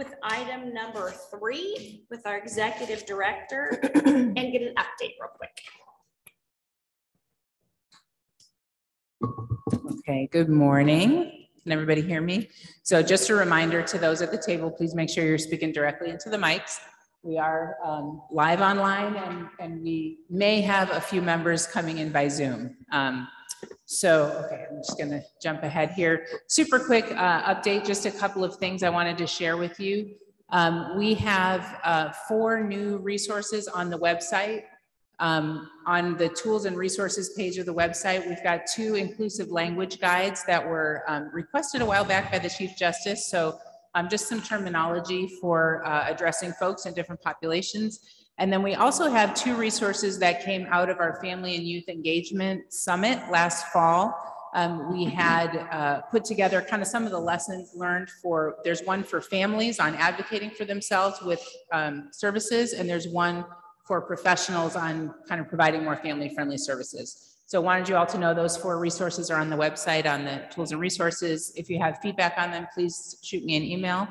with item number three with our executive director and get an update real quick. Okay, good morning. Can everybody hear me? So just a reminder to those at the table, please make sure you're speaking directly into the mics. We are um, live online and, and we may have a few members coming in by Zoom. Um, So, okay, I'm just gonna jump ahead here. Super quick uh, update, just a couple of things I wanted to share with you. Um, We have uh, four new resources on the website. Um, on the tools and resources page of the website, we've got two inclusive language guides that were um, requested a while back by the Chief Justice. So um, just some terminology for uh, addressing folks in different populations. And then we also have two resources that came out of our Family and Youth Engagement Summit last fall. Um, we had uh, put together kind of some of the lessons learned for, there's one for families on advocating for themselves with um, services, and there's one for professionals on kind of providing more family-friendly services. So wanted you all to know those four resources are on the website on the tools and resources. If you have feedback on them, please shoot me an email.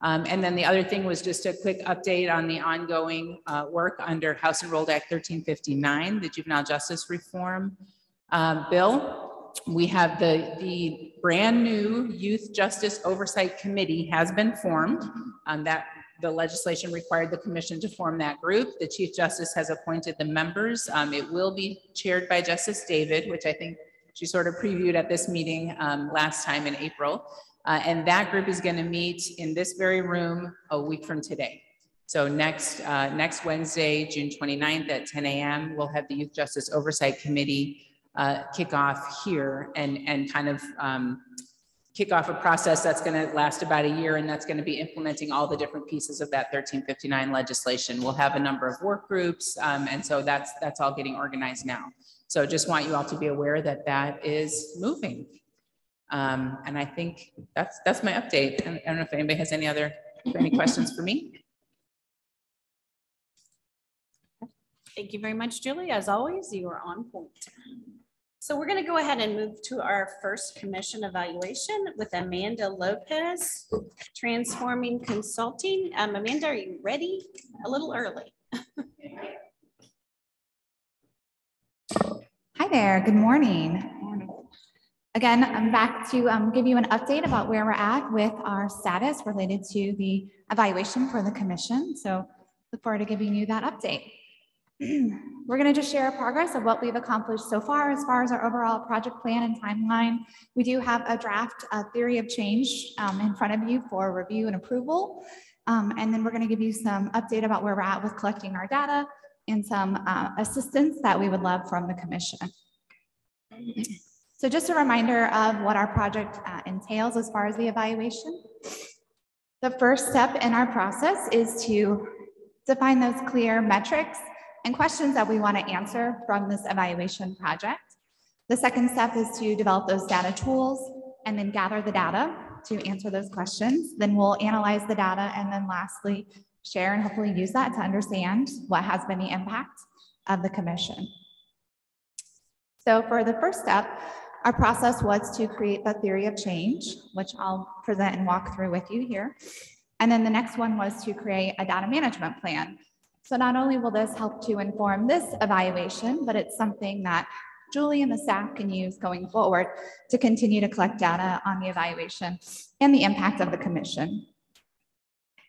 Um, and then the other thing was just a quick update on the ongoing uh, work under House Enrolled Act 1359, the Juvenile Justice Reform um, Bill. We have the, the brand new Youth Justice Oversight Committee has been formed. Um, that the legislation required the commission to form that group. The Chief Justice has appointed the members. Um, it will be chaired by Justice David, which I think she sort of previewed at this meeting um, last time in April. Uh, and that group is going to meet in this very room a week from today. So next, uh, next Wednesday, June 29th at 10 a.m., we'll have the Youth Justice Oversight Committee uh, kick off here and, and kind of um, kick off a process that's going to last about a year and that's going to be implementing all the different pieces of that 1359 legislation. We'll have a number of work groups. Um, and so that's, that's all getting organized now. So just want you all to be aware that that is moving. Um, and I think that's, that's my update. And I don't know if anybody has any other, any questions for me? Thank you very much, Julie. As always, you are on point. So we're going to go ahead and move to our first commission evaluation with Amanda Lopez, Transforming Consulting. Um, Amanda, are you ready? A little early. Hi there, good morning. Again, I'm back to um, give you an update about where we're at with our status related to the evaluation for the commission. So look forward to giving you that update. We're going to just share progress of what we've accomplished so far as far as our overall project plan and timeline. We do have a draft theory of change um, in front of you for review and approval. Um, and then we're going to give you some update about where we're at with collecting our data and some uh, assistance that we would love from the commission. So just a reminder of what our project uh, entails as far as the evaluation. The first step in our process is to define those clear metrics and questions that we want to answer from this evaluation project. The second step is to develop those data tools and then gather the data to answer those questions. Then we'll analyze the data and then lastly, share and hopefully use that to understand what has been the impact of the commission. So for the first step, our process was to create the theory of change, which I'll present and walk through with you here. And then the next one was to create a data management plan. So not only will this help to inform this evaluation, but it's something that Julie and the staff can use going forward to continue to collect data on the evaluation and the impact of the commission.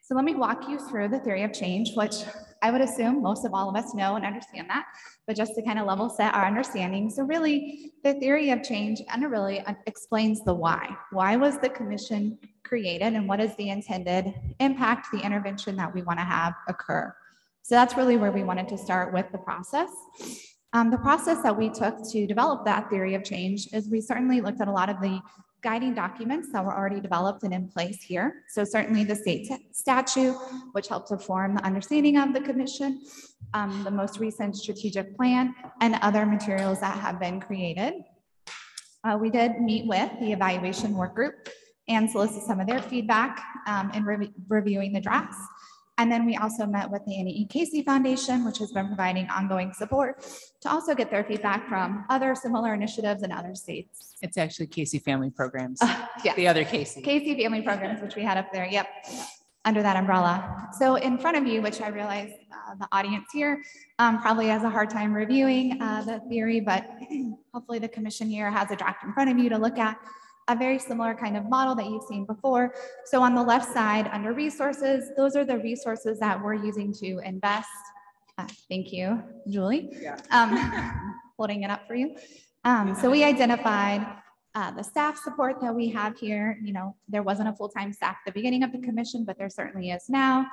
So let me walk you through the theory of change, which I would assume most of all of us know and understand that, but just to kind of level set our understanding. So really the theory of change and really uh, explains the why. Why was the commission created and what is the intended impact, the intervention that we wanna have occur? So that's really where we wanted to start with the process. Um, the process that we took to develop that theory of change is we certainly looked at a lot of the guiding documents that were already developed and in place here. So certainly the state statute, which helped to form the understanding of the commission, um, the most recent strategic plan, and other materials that have been created. Uh, we did meet with the evaluation work group and solicit some of their feedback um, in re reviewing the drafts. And then we also met with the Annie E. Casey Foundation, which has been providing ongoing support to also get their feedback from other similar initiatives in other states. It's actually Casey Family Programs, Uh, yeah, the other Casey. Casey Family Programs, which we had up there. Yep. under that umbrella. So in front of you, which I realize uh, the audience here um, probably has a hard time reviewing uh, the theory, but hopefully the commission here has a draft in front of you to look at a very similar kind of model that you've seen before. So on the left side, under resources, those are the resources that we're using to invest. Uh, thank you, Julie. Yeah. Um, holding it up for you. Um, so we identified uh, the staff support that we have here. You know, there wasn't a full-time staff at the beginning of the commission, but there certainly is now.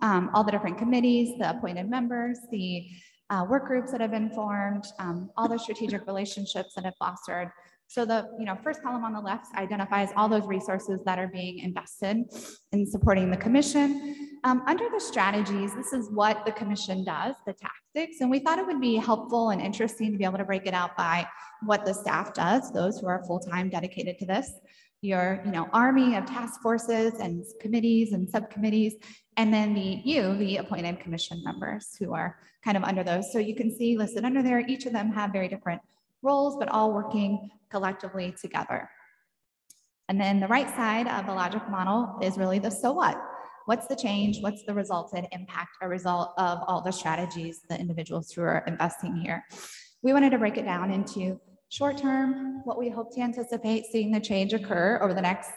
Um, all the different committees, the appointed members, the uh, work groups that have been formed, um, all the strategic relationships that have fostered. So the you know first column on the left identifies all those resources that are being invested in supporting the commission. Um, under the strategies, this is what the commission does, the tactics, and we thought it would be helpful and interesting to be able to break it out by what the staff does, those who are full-time dedicated to this, your you know army of task forces and committees and subcommittees, and then the you, the appointed commission members who are kind of under those. So you can see listed under there, each of them have very different roles, but all working collectively together. And then the right side of the logic model is really the so what? What's the change? What's the resulted impact or result of all the strategies the individuals who are investing here? We wanted to break it down into short term, what we hope to anticipate seeing the change occur over the next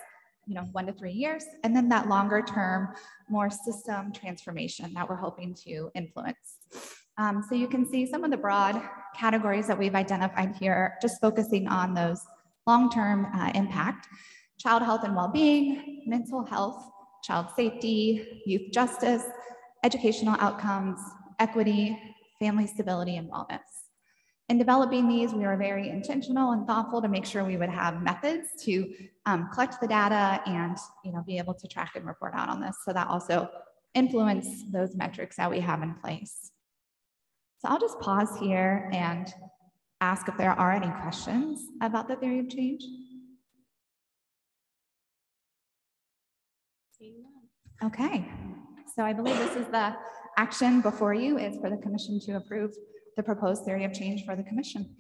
you know, one to three years, and then that longer term, more system transformation that we're hoping to influence. Um, so you can see some of the broad categories that we've identified here, just focusing on those long-term uh, impact, child health and well-being, mental health, child safety, youth justice, educational outcomes, equity, family stability, and wellness. In developing these, we were very intentional and thoughtful to make sure we would have methods to um, collect the data and you know, be able to track and report out on this. So that also influence those metrics that we have in place. So I'll just pause here and ask if there are any questions about the theory of change. Okay, so I believe this is the action before you is for the commission to approve the proposed theory of change for the commission.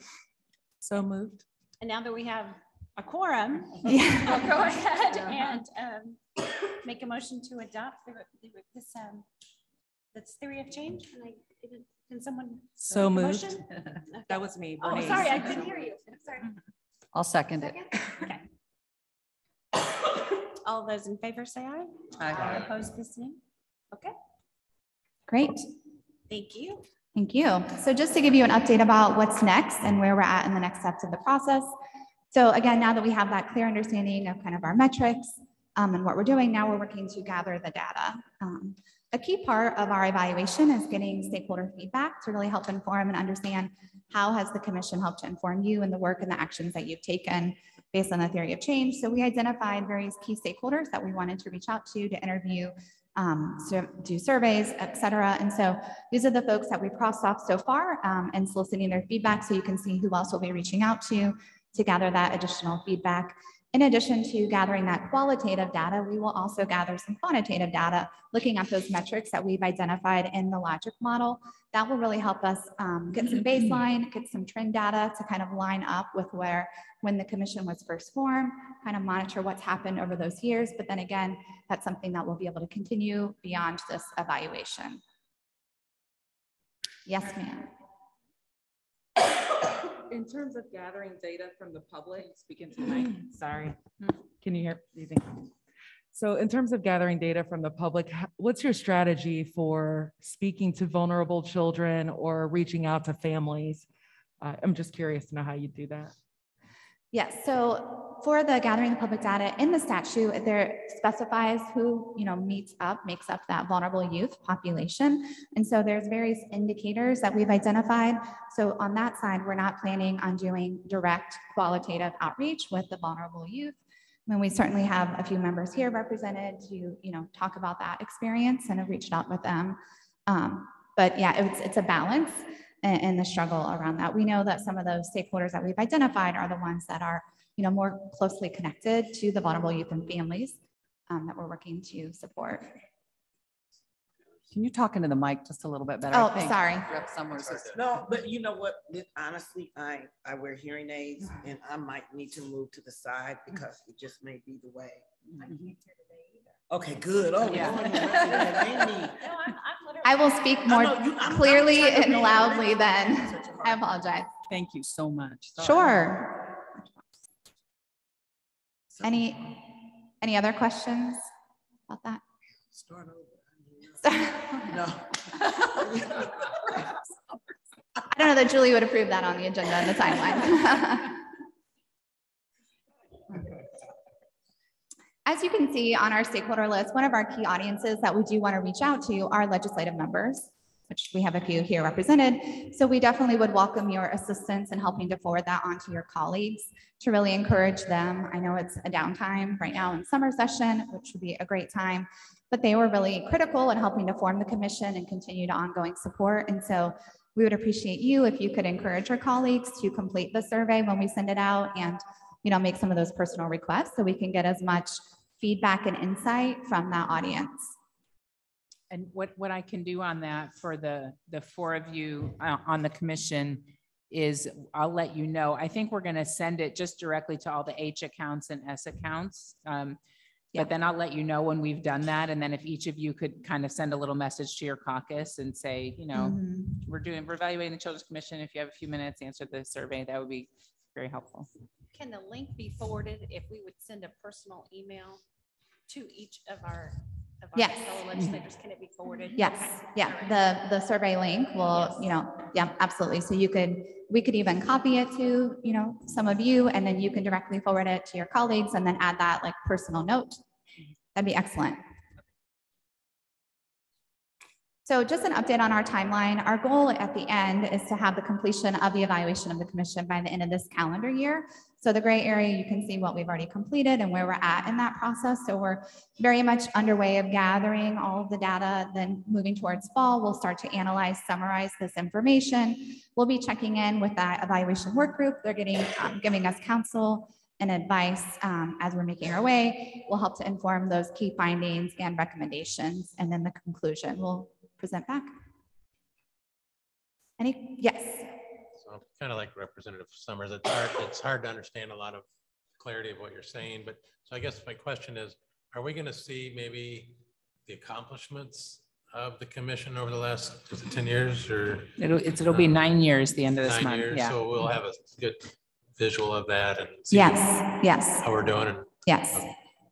So moved. And now that we have a quorum, Yeah. I'll go ahead and um, make a motion to adopt the- the- this, um, this theory of change. Can I, can someone? So make moved. motion? That was me. Oh, Bernice. sorry, I couldn't hear you. Sorry. I'll second it. Okay. All those in favor say aye. Aye. Opposed, the same. Okay, Great. thank you. Thank you. So just to give you an update about what's next and where we're at in the next steps of the process. So again, now that we have that clear understanding of kind of our metrics um, and what we're doing, now we're working to gather the data. Um, a key part of our evaluation is getting stakeholder feedback to really help inform and understand how has the commission helped to inform you and the work and the actions that you've taken based on the theory of change. So we identified various key stakeholders that we wanted to reach out to to interview um, so do surveys, et cetera. And so these are the folks that we crossed off so far um, and soliciting their feedback so you can see who else we'll be reaching out to to gather that additional feedback. In addition to gathering that qualitative data, we will also gather some quantitative data, looking at those metrics that we've identified in the logic model. That will really help us um, get some baseline, get some trend data to kind of line up with where when the commission was first formed, kind of monitor what's happened over those years. But then again, that's something that we'll be able to continue beyond this evaluation. Yes, ma'am. In terms of gathering data from the public, speaking to mic, sorry. Can you hear? think- So in terms of gathering data from the public, what's your strategy for speaking to vulnerable children or reaching out to families? Uh, I'm just curious to know how you do that. Yes, so for the gathering of public data in the statute, there specifies who, you know, meets up, makes up that vulnerable youth population. And so there's various indicators that we've identified. So on that side, we're not planning on doing direct qualitative outreach with the vulnerable youth. I mean, we certainly have a few members here represented to, you know, talk about that experience and have reached out with them. Um, but yeah, it's, it's a balance and, and the struggle around that. We know that some of those stakeholders that we've identified are the ones that are, you know, more closely connected to the vulnerable youth and families um, that we're working to support. Can you talk into the mic just a little bit better? Oh, I think sorry. you're up somewhere. so- No, but you know what? Honestly, I, I wear hearing aids and I might need to move to the side because it just may be the way. Okay, good. Oh, Yeah. Lord, have mercy, that ain't me. No, I'm, I'm. I will speak more know you- I'm- I'm clearly and loudly then. Such a hard- I apologize. Thank you so much. Sorry. Sure. Any, any other questions about that? Start over. No. I don't know that Julie would approve that on the agenda and the timeline. As you can see on our stakeholder list, one of our key audiences that we do want to reach out to are legislative members, which we have a few here represented. So we definitely would welcome your assistance in helping to forward that on to your colleagues to really encourage them. I know it's a downtime right now in summer session, which would be a great time, but they were really critical in helping to form the commission and continue to ongoing support. And so we would appreciate you if you could encourage your colleagues to complete the survey when we send it out and, you know, make some of those personal requests so we can get as much feedback and insight from that audience. And what, what I can do on that for the, the four of you uh, on the commission is I'll let you know. I think we're going to send it just directly to all the H accounts and S accounts. Um, Yeah. But then I'll let you know when we've done that. And then if each of you could kind of send a little message to your caucus and say, you know, Mhm. we're doing, we're evaluating the Children's Commission. If you have a few minutes, answer the survey. That would be very helpful. Can the link be forwarded if we would send a personal email to each of our, of our Yes. fellow mm-hmm. legislators? Can it be forwarded? Yes, yeah, the, the survey link will, you know, yeah, absolutely. So you could, we could even copy it to, you know, some of you, and then you can directly forward it to your colleagues and then add that like personal note. Mm-hmm. That'd be excellent. So just an update on our timeline. Our goal at the end is to have the completion of the evaluation of the commission by the end of this calendar year. So the gray area, you can see what we've already completed and where we're at in that process. So we're very much underway of gathering all of the data, then moving towards fall, we'll start to analyze, summarize this information. We'll be checking in with that evaluation work group. They're getting, um, giving us counsel and advice um, as we're making our way. We'll help to inform those key findings and recommendations. And then the conclusion we'll present back. Any, yes, So kind of like Representative Summers, it's hard, it's hard to understand a lot of clarity of what you're saying, but so I guess my question is, are we going to see maybe the accomplishments of the commission over the last, is it ten years or It'll, it's, it'll be nine years, the end of this nine month. years? Yeah. So we'll have a good visual of that and see yes, yes. how we're doing and Yes.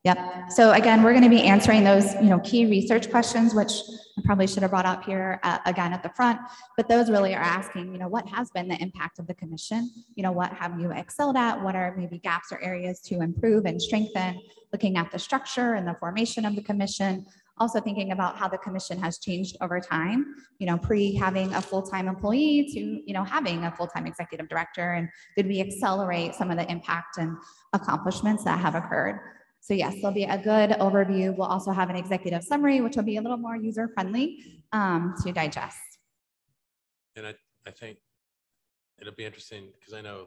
Yep. So again, we're going to be answering those, you know, key research questions, which I probably should have brought up here uh, again at the front. But those really are asking, you know, what has been the impact of the commission? You know, what have you excelled at? What are maybe gaps or areas to improve and strengthen? Looking at the structure and the formation of the commission. Also thinking about how the commission has changed over time, you know, pre having a full-time employee to, you know, having a full-time executive director. And did we accelerate some of the impact and accomplishments that have occurred? So yes, there'll be a good overview. We'll also have an executive summary, which will be a little more user-friendly um, to digest. And I, I think it'll be interesting because I know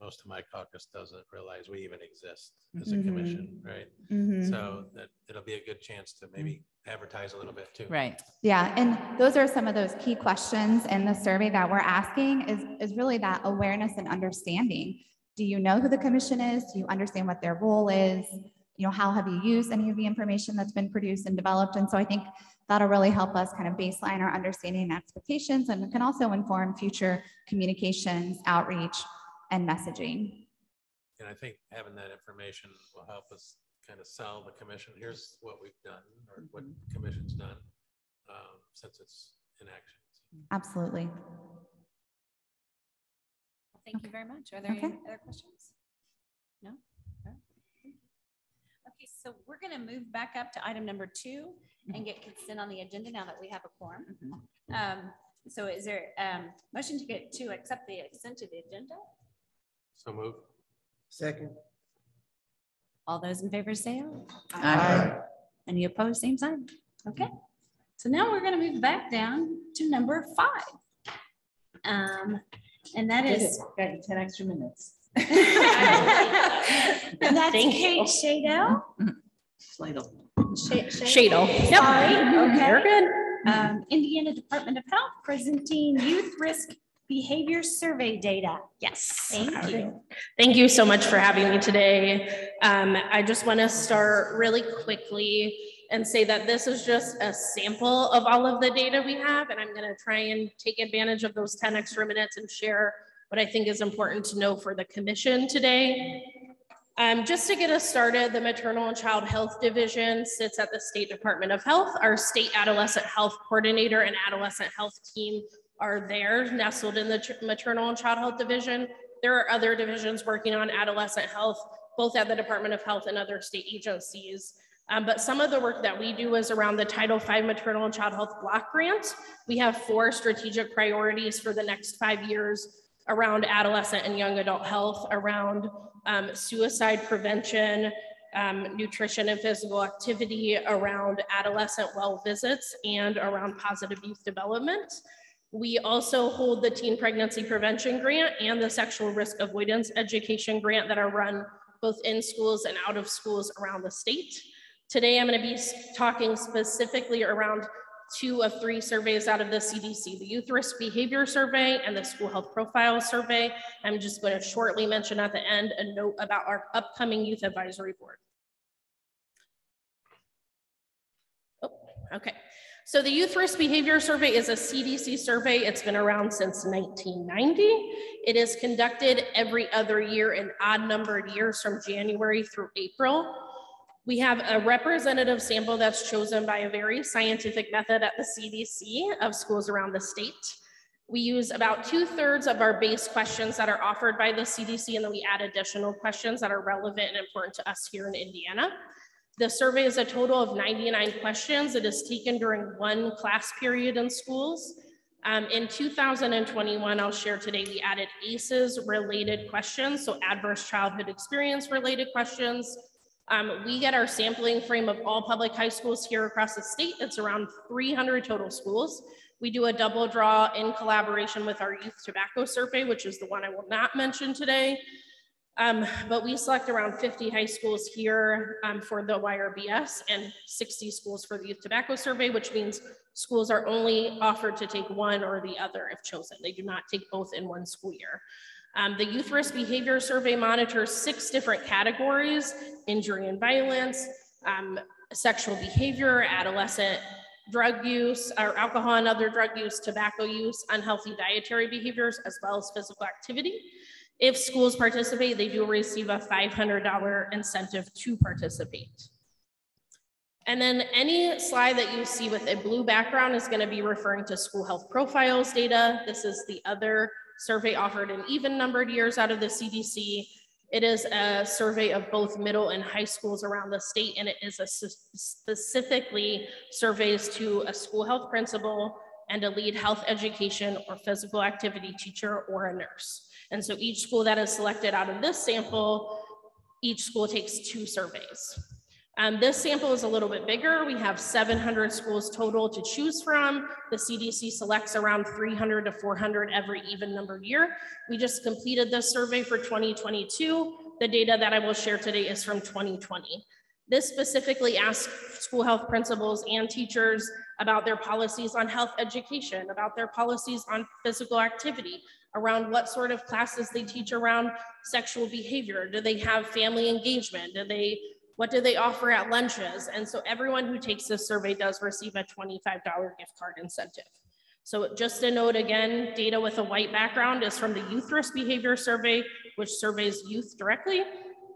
most of my caucus doesn't realize we even exist as a commission, right? Mhm. So that it'll be a good chance to maybe advertise a little bit too. Right. Yeah, and those are some of those key questions in the survey that we're asking is, is really that awareness and understanding. Do you know who the commission is? Do you understand what their role is? You know, how have you used any of the information that's been produced and developed? And so I think that'll really help us kind of baseline our understanding and expectations and can also inform future communications, outreach, and messaging. And I think having that information will help us kind of sell the commission. Here's what we've done or what the commission's done um, since it's in action. Absolutely. Thank you very much. Are there any other questions? No? All right. Okay, so we're going to move back up to item number two and get consent on the agenda now that we have a quorum. Um, So is there um motion to get, to accept the consent to the agenda? So move. Second. All those in favor say aye. Aye. Any opposed, same sign? Okay. So now we're going to move back down to number five. Um, And that is. Got you ten extra minutes. And that's Kate Shado. Slagle. Shadle. Sorry, okay. You're good. Um, Indiana Department of Health presenting youth risk behavior survey data. Yes. Thank you. Thank you so much for having me today. Um, I just want to start really quickly and say that this is just a sample of all of the data we have, and I'm going to try and take advantage of those 10 extra minutes and share what I think is important to know for the commission today. Um, just to get us started, the Maternal and Child Health Division sits at the State Department of Health. Our State Adolescent Health Coordinator and Adolescent Health Team are there nestled in the Maternal and Child Health Division. There are other divisions working on adolescent health, both at the Department of Health and other state agencies. Um, but some of the work that we do is around the Title V Maternal and Child Health Block Grant. We have four strategic priorities for the next five years around adolescent and young adult health, around um, suicide prevention, um, nutrition and physical activity, around adolescent well visits, and around positive youth development. We also hold the Teen Pregnancy Prevention Grant and the Sexual Risk Avoidance Education Grant that are run both in schools and out of schools around the state. Today, I'm going to be talking specifically around two of three surveys out of the CDC, the Youth Risk Behavior Survey and the School Health Profile Survey. I'm just going to shortly mention at the end a note about our upcoming Youth Advisory Board. Oh, okay. So the Youth Risk Behavior Survey is a CDC survey. It's been around since 1990. It is conducted every other year in odd numbered years from January through April. We have a representative sample that's chosen by a very scientific method at the CDC of schools around the state. We use about two thirds of our base questions that are offered by the CDC, and then we add additional questions that are relevant and important to us here in Indiana. The survey is a total of 99 questions. It is taken during one class period in schools. Um, in 2021, I'll share today, we added ACEs related questions, so adverse childhood experience related questions, um, we get our sampling frame of all public high schools here across the state. It's around 300 total schools. We do a double draw in collaboration with our youth tobacco survey, which is the one I will not mention today. Um, but we select around 50 high schools here um, for the YRBS and 60 schools for the youth tobacco survey, which means schools are only offered to take one or the other if chosen. They do not take both in one school year. Um, the Youth Risk Behavior Survey monitors six different categories, injury and violence, um, sexual behavior, adolescent drug use or alcohol and other drug use, tobacco use, unhealthy dietary behaviors, as well as physical activity. If schools participate, they do receive a $500 incentive to participate. And then any slide that you see with a blue background is gonna be referring to school health profiles data. This is the other survey offered in even numbered years out of the CDC. It is a survey of both middle and high schools around the state, and it is specifically surveys to a school health principal and a lead health education or physical activity teacher or a nurse. And so each school that is selected out of this sample, each school takes two surveys. Um, this sample is a little bit bigger. We have 700 schools total to choose from. The CDC selects around 300 to 400 every even numbered year. We just completed this survey for 2022. The data that I will share today is from 2020. This specifically asks school health principals and teachers about their policies on health education, about their policies on physical activity, around what sort of classes they teach around sexual behavior. Do they have family engagement? Do they what do they offer at lunches? And so everyone who takes this survey does receive a $25 gift card incentive. So just a note again, data with a white background is from the Youth Risk Behavior Survey, which surveys youth directly.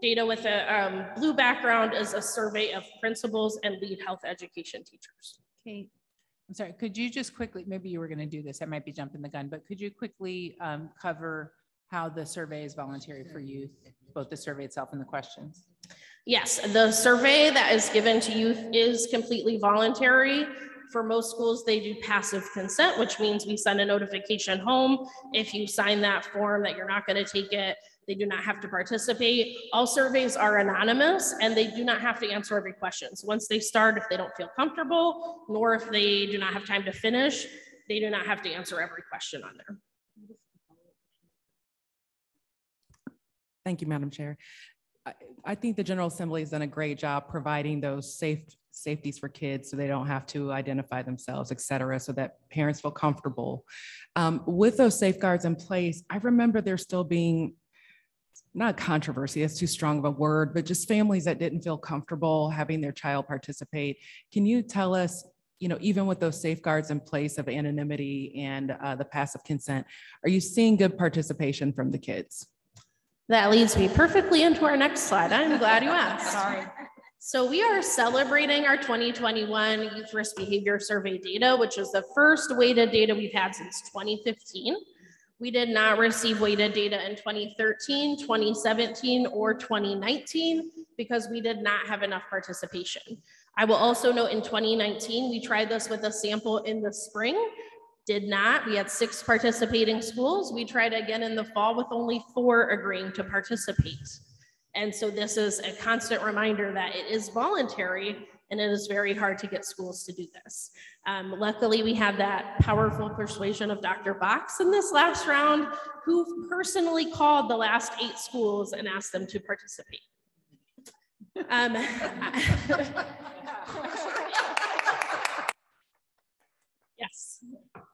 Data with a um, blue background is a survey of principals and lead health education teachers. Okay, I'm sorry, could you just quickly, maybe you were gonna do this, I might be jumping the gun, but could you quickly um, cover how the survey is voluntary for youth, both the survey itself and the questions? Yes, the survey that is given to youth is completely voluntary. For most schools, they do passive consent, which means we send a notification home. If you sign that form that you're not going to take it, they do not have to participate. All surveys are anonymous and they do not have to answer every question. So once they start, if they don't feel comfortable, nor if they do not have time to finish, they do not have to answer every question on there. Thank you, Madam Chair. I, think the General Assembly has done a great job providing those safe, safeties for kids so they don't have to identify themselves, et cetera, so that parents feel comfortable. Um, with those safeguards in place, I remember there still being not controversy, that's too strong of a word, but just families that didn't feel comfortable having their child participate. Can you tell us, you know, even with those safeguards in place of anonymity and uh, the passive consent, are you seeing good participation from the kids? That leads me perfectly into our next slide. I'm glad you asked. Sorry. So we are celebrating our 2021 Youth Risk Behavior Survey data, which is the first weighted data we've had since 2015. We did not receive weighted data in 2013, 2017, or 2019 because we did not have enough participation. I will also note in 2019, we tried this with a sample in the spring, did not. We had six participating schools. We tried again in the fall with only four agreeing to participate. And so this is a constant reminder that it is voluntary and it is very hard to get schools to do this. Um, luckily, we had that powerful persuasion of Dr. Box in this last round, who personally called the last eight schools and asked them to participate. Um, yes.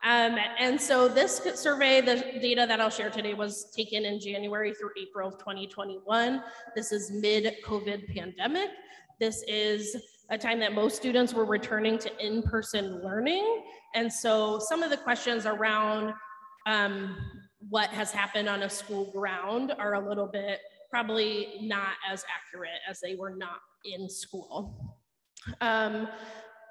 Um, and so this survey, the data that I'll share today was taken in January through April of 2021. This is mid-COVID pandemic. This is a time that most students were returning to in-person learning. And so some of the questions around um, what has happened on a school ground are a little bit probably not as accurate as they were not in school. Um,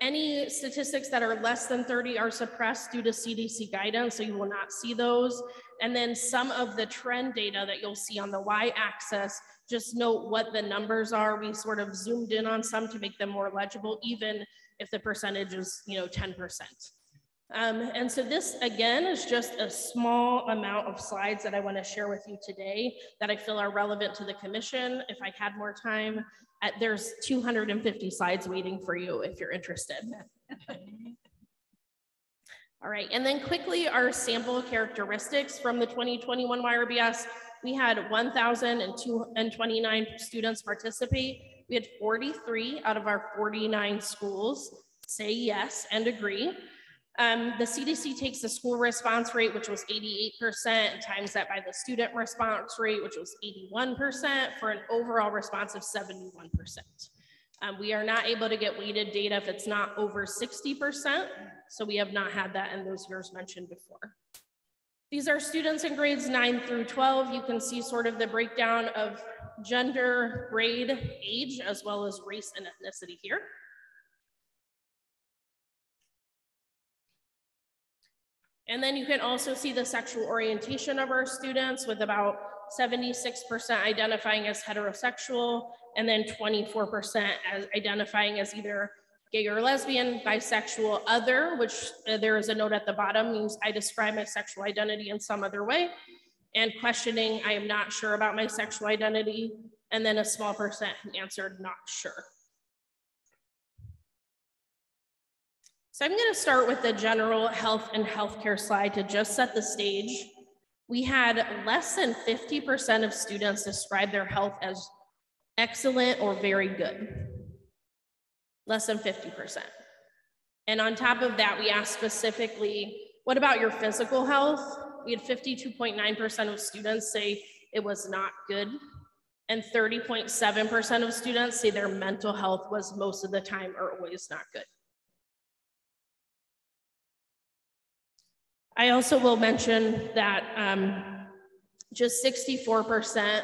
any statistics that are less than 30 are suppressed due to CDC guidance, so you will not see those. And then some of the trend data that you'll see on the y-axis just note what the numbers are. We sort of zoomed in on some to make them more legible, even if the percentage is, you know, 10%. Um, and so this again is just a small amount of slides that I want to share with you today that I feel are relevant to the commission. If I had more time, there's 250 slides waiting for you if you're interested. All right, and then quickly our sample characteristics from the 2021 YRBS we had 1,029 students participate. We had 43 out of our 49 schools say yes and agree. Um, the CDC takes the school response rate, which was 88%, and times that by the student response rate, which was 81%, for an overall response of 71%. Um, we are not able to get weighted data if it's not over 60%, so we have not had that in those years mentioned before. These are students in grades 9 through 12. You can see sort of the breakdown of gender, grade, age, as well as race and ethnicity here. And then you can also see the sexual orientation of our students with about 76% identifying as heterosexual and then 24% as identifying as either gay or lesbian, bisexual, other, which uh, there is a note at the bottom, means I describe my sexual identity in some other way. And questioning, I am not sure about my sexual identity. And then a small percent answered not sure. So I'm gonna start with the general health and healthcare slide to just set the stage. We had less than 50% of students describe their health as excellent or very good less than 50%. And on top of that, we asked specifically, what about your physical health? We had 52.9% of students say it was not good. And 30.7% of students say their mental health was most of the time or always not good. I also will mention that um, just 64%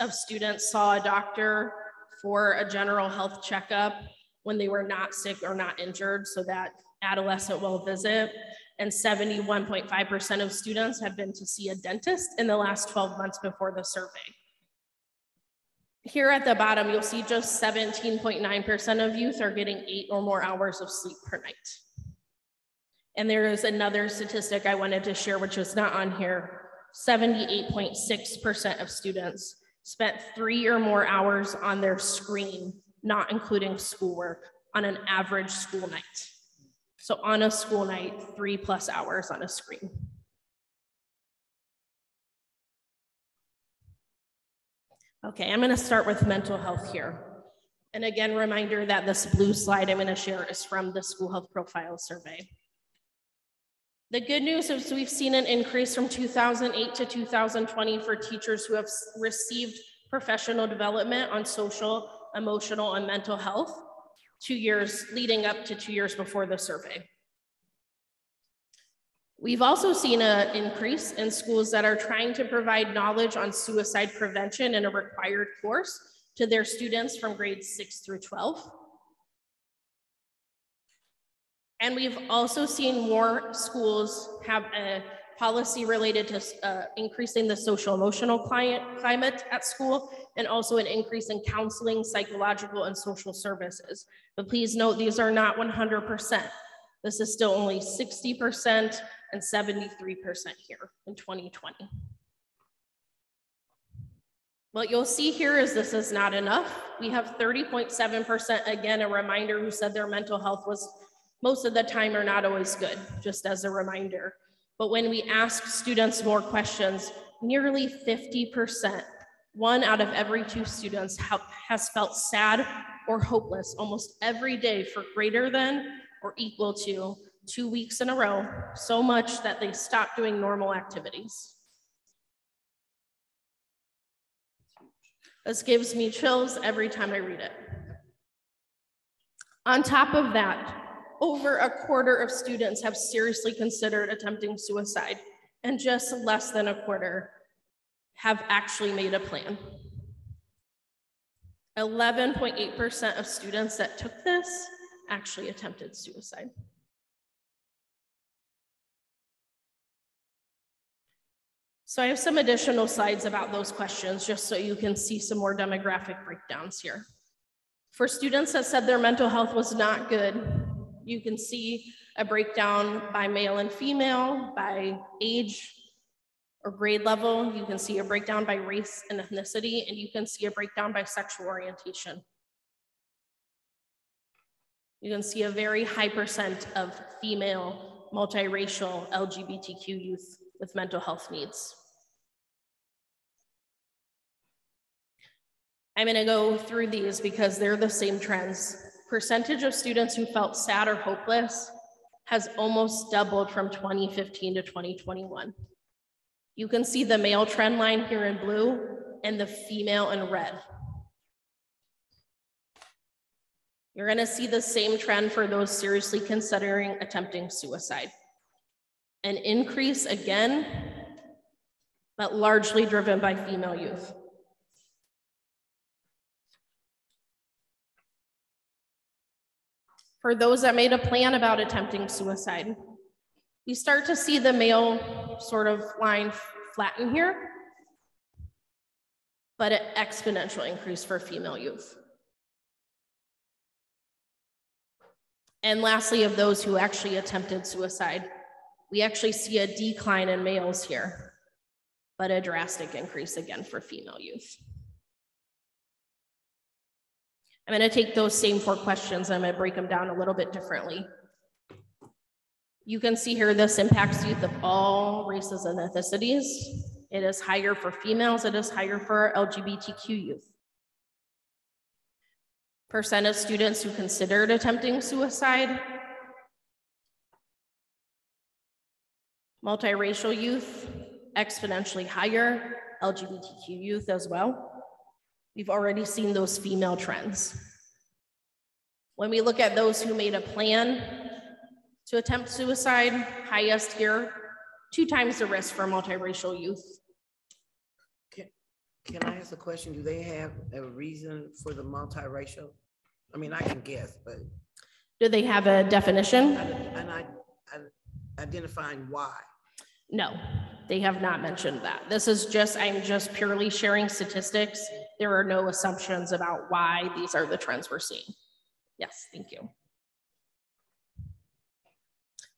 of students saw a doctor for a general health checkup when they were not sick or not injured, so that adolescent well visit. And 71.5% of students have been to see a dentist in the last 12 months before the survey. Here at the bottom, you'll see just 17.9% of youth are getting eight or more hours of sleep per night. And there is another statistic I wanted to share, which is not on here. 78.6% of students spent three or more hours on their screen not including schoolwork, on an average school night. So on a school night, three plus hours on a screen. Okay, I'm gonna start with mental health here. And again, reminder that this blue slide I'm going to share is from the school health profile survey. The good news is we've seen an increase from 2008 to 2020 for teachers who have received professional development on social, emotional, and mental health, two years leading up to two years before the survey. We've also seen an increase in schools that are trying to provide knowledge on suicide prevention in a required course to their students from grades six through 12. And we've also seen more schools have a policy related to uh, increasing the social emotional climate at school and also an increase in counseling, psychological and social services. But please note, these are not 100%. This is still only 60% and 73% here in 2020. What you'll see here is this is not enough. We have 30.7%, again, a reminder who said their mental health was most of the time are not always good, just as a reminder. But when we ask students more questions, nearly 50%, one out of every two students ha- has felt sad or hopeless almost every day for greater than or equal to two weeks in a row, so much that they stopped doing normal activities. This gives me chills every time I read it. On top of that, over a quarter of students have seriously considered attempting suicide, and just less than a quarter have actually made a plan. 11.8% of students that took this actually attempted suicide. So I have some additional slides about those questions, just so you can see some more demographic breakdowns here. For students that said their mental health was not good, you can see a breakdown by male and female, by age or grade level. You can see a breakdown by race and ethnicity, and you can see a breakdown by sexual orientation. You can see a very high percent of female, multiracial, LGBTQ youth with mental health needs. I'm gonna go through these because they're the same trends. Percentage of students who felt sad or hopeless has almost doubled from 2015 to 2021. You can see the male trend line here in blue and the female in red. You're gonna see the same trend for those seriously considering attempting suicide. An increase again, but largely driven by female youth. For those that made a plan about attempting suicide, you start to see the male sort of line flatten here, but an exponential increase for female youth. And lastly, of those who actually attempted suicide, we actually see a decline in males here, but a drastic increase again for female youth. I'm going to take those same four questions and I'm going to break them down a little bit differently. You can see here this impacts youth of all races and ethnicities. It is higher for females, it is higher for LGBTQ youth. Percent of students who considered attempting suicide. Multiracial youth, exponentially higher, LGBTQ youth as well. We've already seen those female trends. When we look at those who made a plan to attempt suicide, highest here, two times the risk for multiracial youth. Can can I ask a question? Do they have a reason for the multiracial? I mean, I can guess, but, Do they have a definition? and I, I identifying why. No, they have not mentioned that. This is just, I'm just purely sharing statistics. There are no assumptions about why these are the trends we're seeing. Yes, thank you.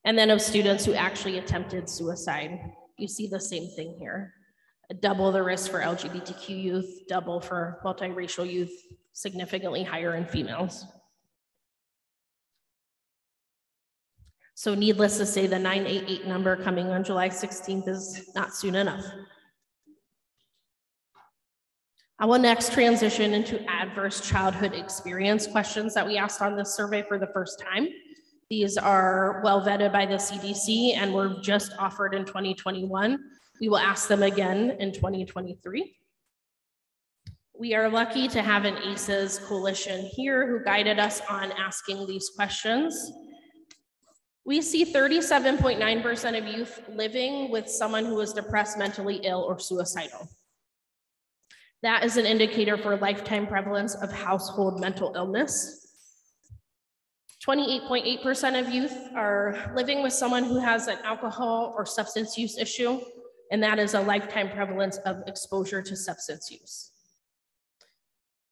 And then of students who actually attempted suicide, you see the same thing here. Double the risk for LGBTQ youth, double for multiracial youth, significantly higher in females. So needless to say, the 988 number coming on July 16th is not soon enough. I will next transition into adverse childhood experience questions that we asked on this survey for the first time. These are well vetted by the CDC and were just offered in 2021. We will ask them again in 2023. We are lucky to have an ACEs coalition here who guided us on asking these questions. We see 37.9% of youth living with someone who is depressed, mentally ill, or suicidal. That is an indicator for lifetime prevalence of household mental illness. 28.8% of youth are living with someone who has an alcohol or substance use issue, and that is a lifetime prevalence of exposure to substance use.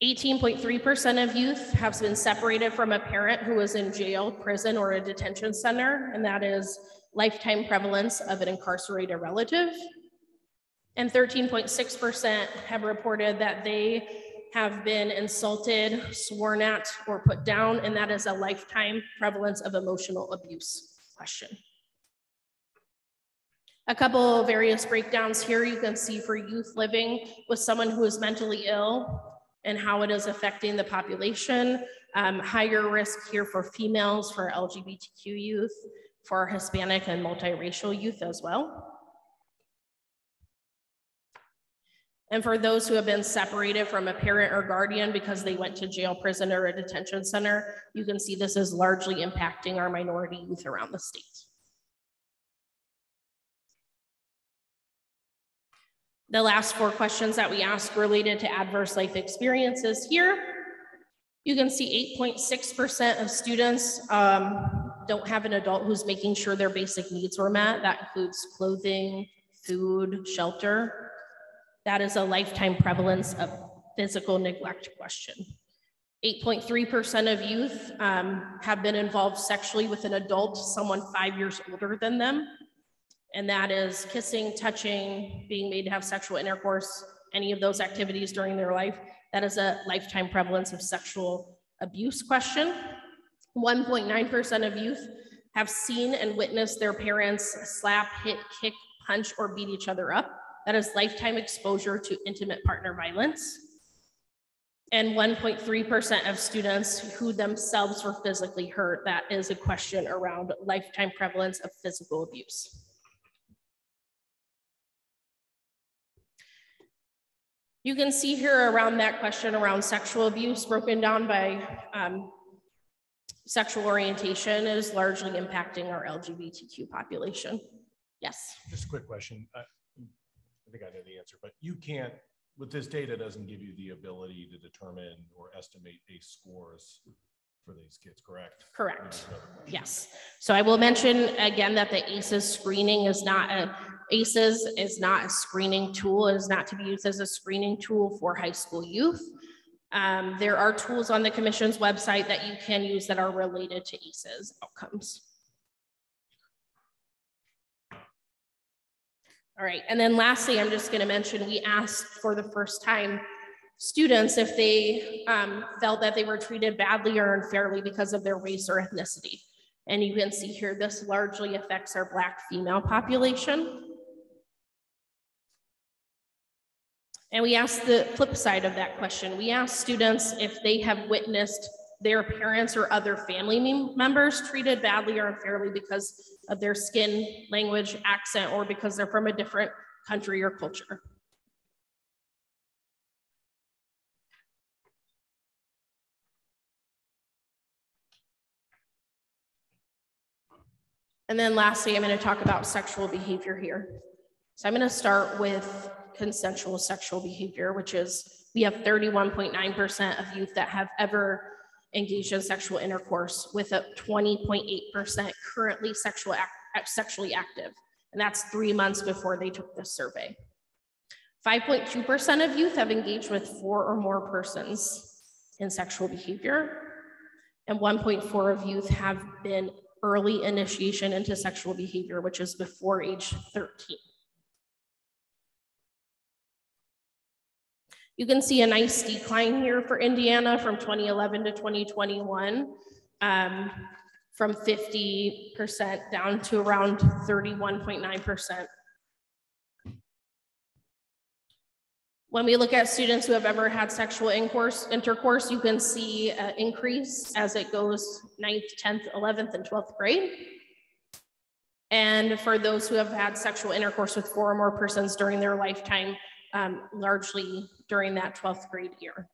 18.3% of youth have been separated from a parent who is in jail, prison, or a detention center, and that is lifetime prevalence of an incarcerated relative. And 13.6% have reported that they have been insulted, sworn at, or put down, and that is a lifetime prevalence of emotional abuse question. A couple of various breakdowns here you can see for youth living with someone who is mentally ill and how it is affecting the population. Um, higher risk here for females, for LGBTQ youth, for Hispanic and multiracial youth as well. And for those who have been separated from a parent or guardian because they went to jail, prison, or a detention center, you can see this is largely impacting our minority youth around the state. The last four questions that we asked related to adverse life experiences here. You can see 8.6% of students um, don't have an adult who's making sure their basic needs were met. That includes clothing, food, shelter. That is a lifetime prevalence of physical neglect question. 8.3% of youth um, have been involved sexually with an adult, someone five years older than them and that is kissing, touching, being made to have sexual intercourse, any of those activities during their life. That is a lifetime prevalence of sexual abuse question. 1.9% of youth have seen and witnessed their parents slap, hit, kick, punch, or beat each other up. That is lifetime exposure to intimate partner violence. And 1.3% of students who themselves were physically hurt. That is a question around lifetime prevalence of physical abuse. You can see here around that question around sexual abuse broken down by um, sexual orientation is largely impacting our LGBTQ population. Yes. Just a quick question. I, I think I know the answer, but you can't, with this data doesn't give you the ability to determine or estimate ACE scores for these kids, correct? Correct. Yes. So I will mention again that the ACEs screening is not a ACEs is not a screening tool, it is not to be used as a screening tool for high school youth. Um, there are tools on the commission's website that you can use that are related to ACEs outcomes. All right, and then lastly, I'm just gonna mention, we asked for the first time students if they um, felt that they were treated badly or unfairly because of their race or ethnicity. And you can see here, this largely affects our Black female population. And we asked the flip side of that question. We asked students if they have witnessed their parents or other family members treated badly or unfairly because of their skin, language, accent, or because they're from a different country or culture. And then lastly, I'm going to talk about sexual behavior here. So I'm going to start with consensual sexual behavior, which is we have 31.9% of youth that have ever engaged in sexual intercourse with a 20.8% currently sexual act, sexually active. And that's three months before they took this survey. 5.2% of youth have engaged with four or more persons in sexual behavior. And 1.4 of youth have been early initiation into sexual behavior, which is before age 13. You can see a nice decline here for Indiana from 2011 to 2021, um, from 50% down to around 31.9%. When we look at students who have ever had sexual intercourse, you can see an increase as it goes 9th, 10th, 11th, and 12th grade. And for those who have had sexual intercourse with four or more persons during their lifetime, um, largely during that 12th grade year.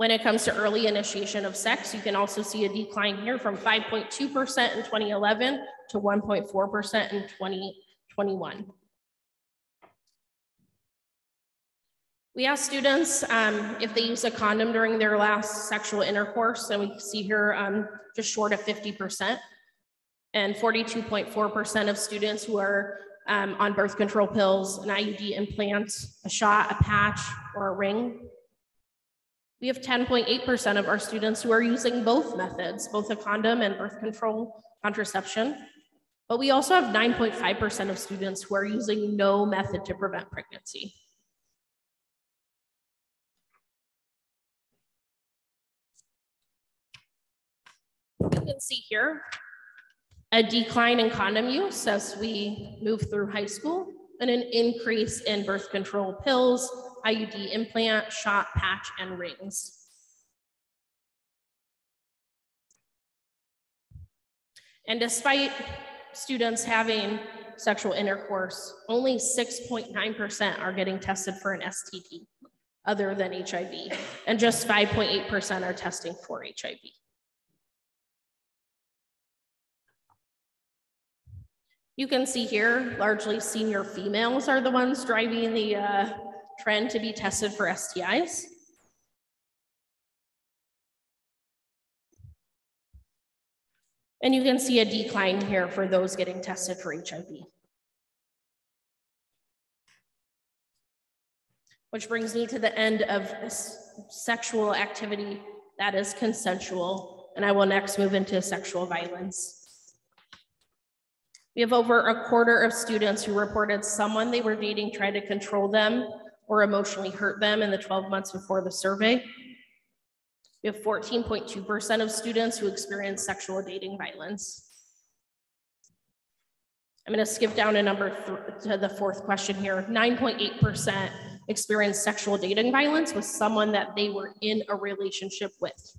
When it comes to early initiation of sex, you can also see a decline here from 5.2% in 2011 to 1.4% in 2021. We asked students um, if they use a condom during their last sexual intercourse, and we see here um, just short of 50%. And 42.4% of students who are um, on birth control pills, an IUD implant, a shot, a patch, or a ring we have 10.8% of our students who are using both methods, both a condom and birth control contraception. But we also have 9.5% of students who are using no method to prevent pregnancy. You can see here a decline in condom use as we move through high school and an increase in birth control pills, IUD implant, shot, patch, and rings. And despite students having sexual intercourse, only 6.9% are getting tested for an STD other than HIV, and just 5.8% are testing for HIV. You can see here, largely senior females are the ones driving the uh, trend to be tested for STIs. And you can see a decline here for those getting tested for HIV. Which brings me to the end of sexual activity that is consensual. And I will next move into sexual violence. We have over a quarter of students who reported someone they were dating tried to control them or emotionally hurt them in the 12 months before the survey. We have 14.2% of students who experience sexual dating violence. I'm going to skip down to number to the fourth question here. 9.8% experienced sexual dating violence with someone that they were in a relationship with.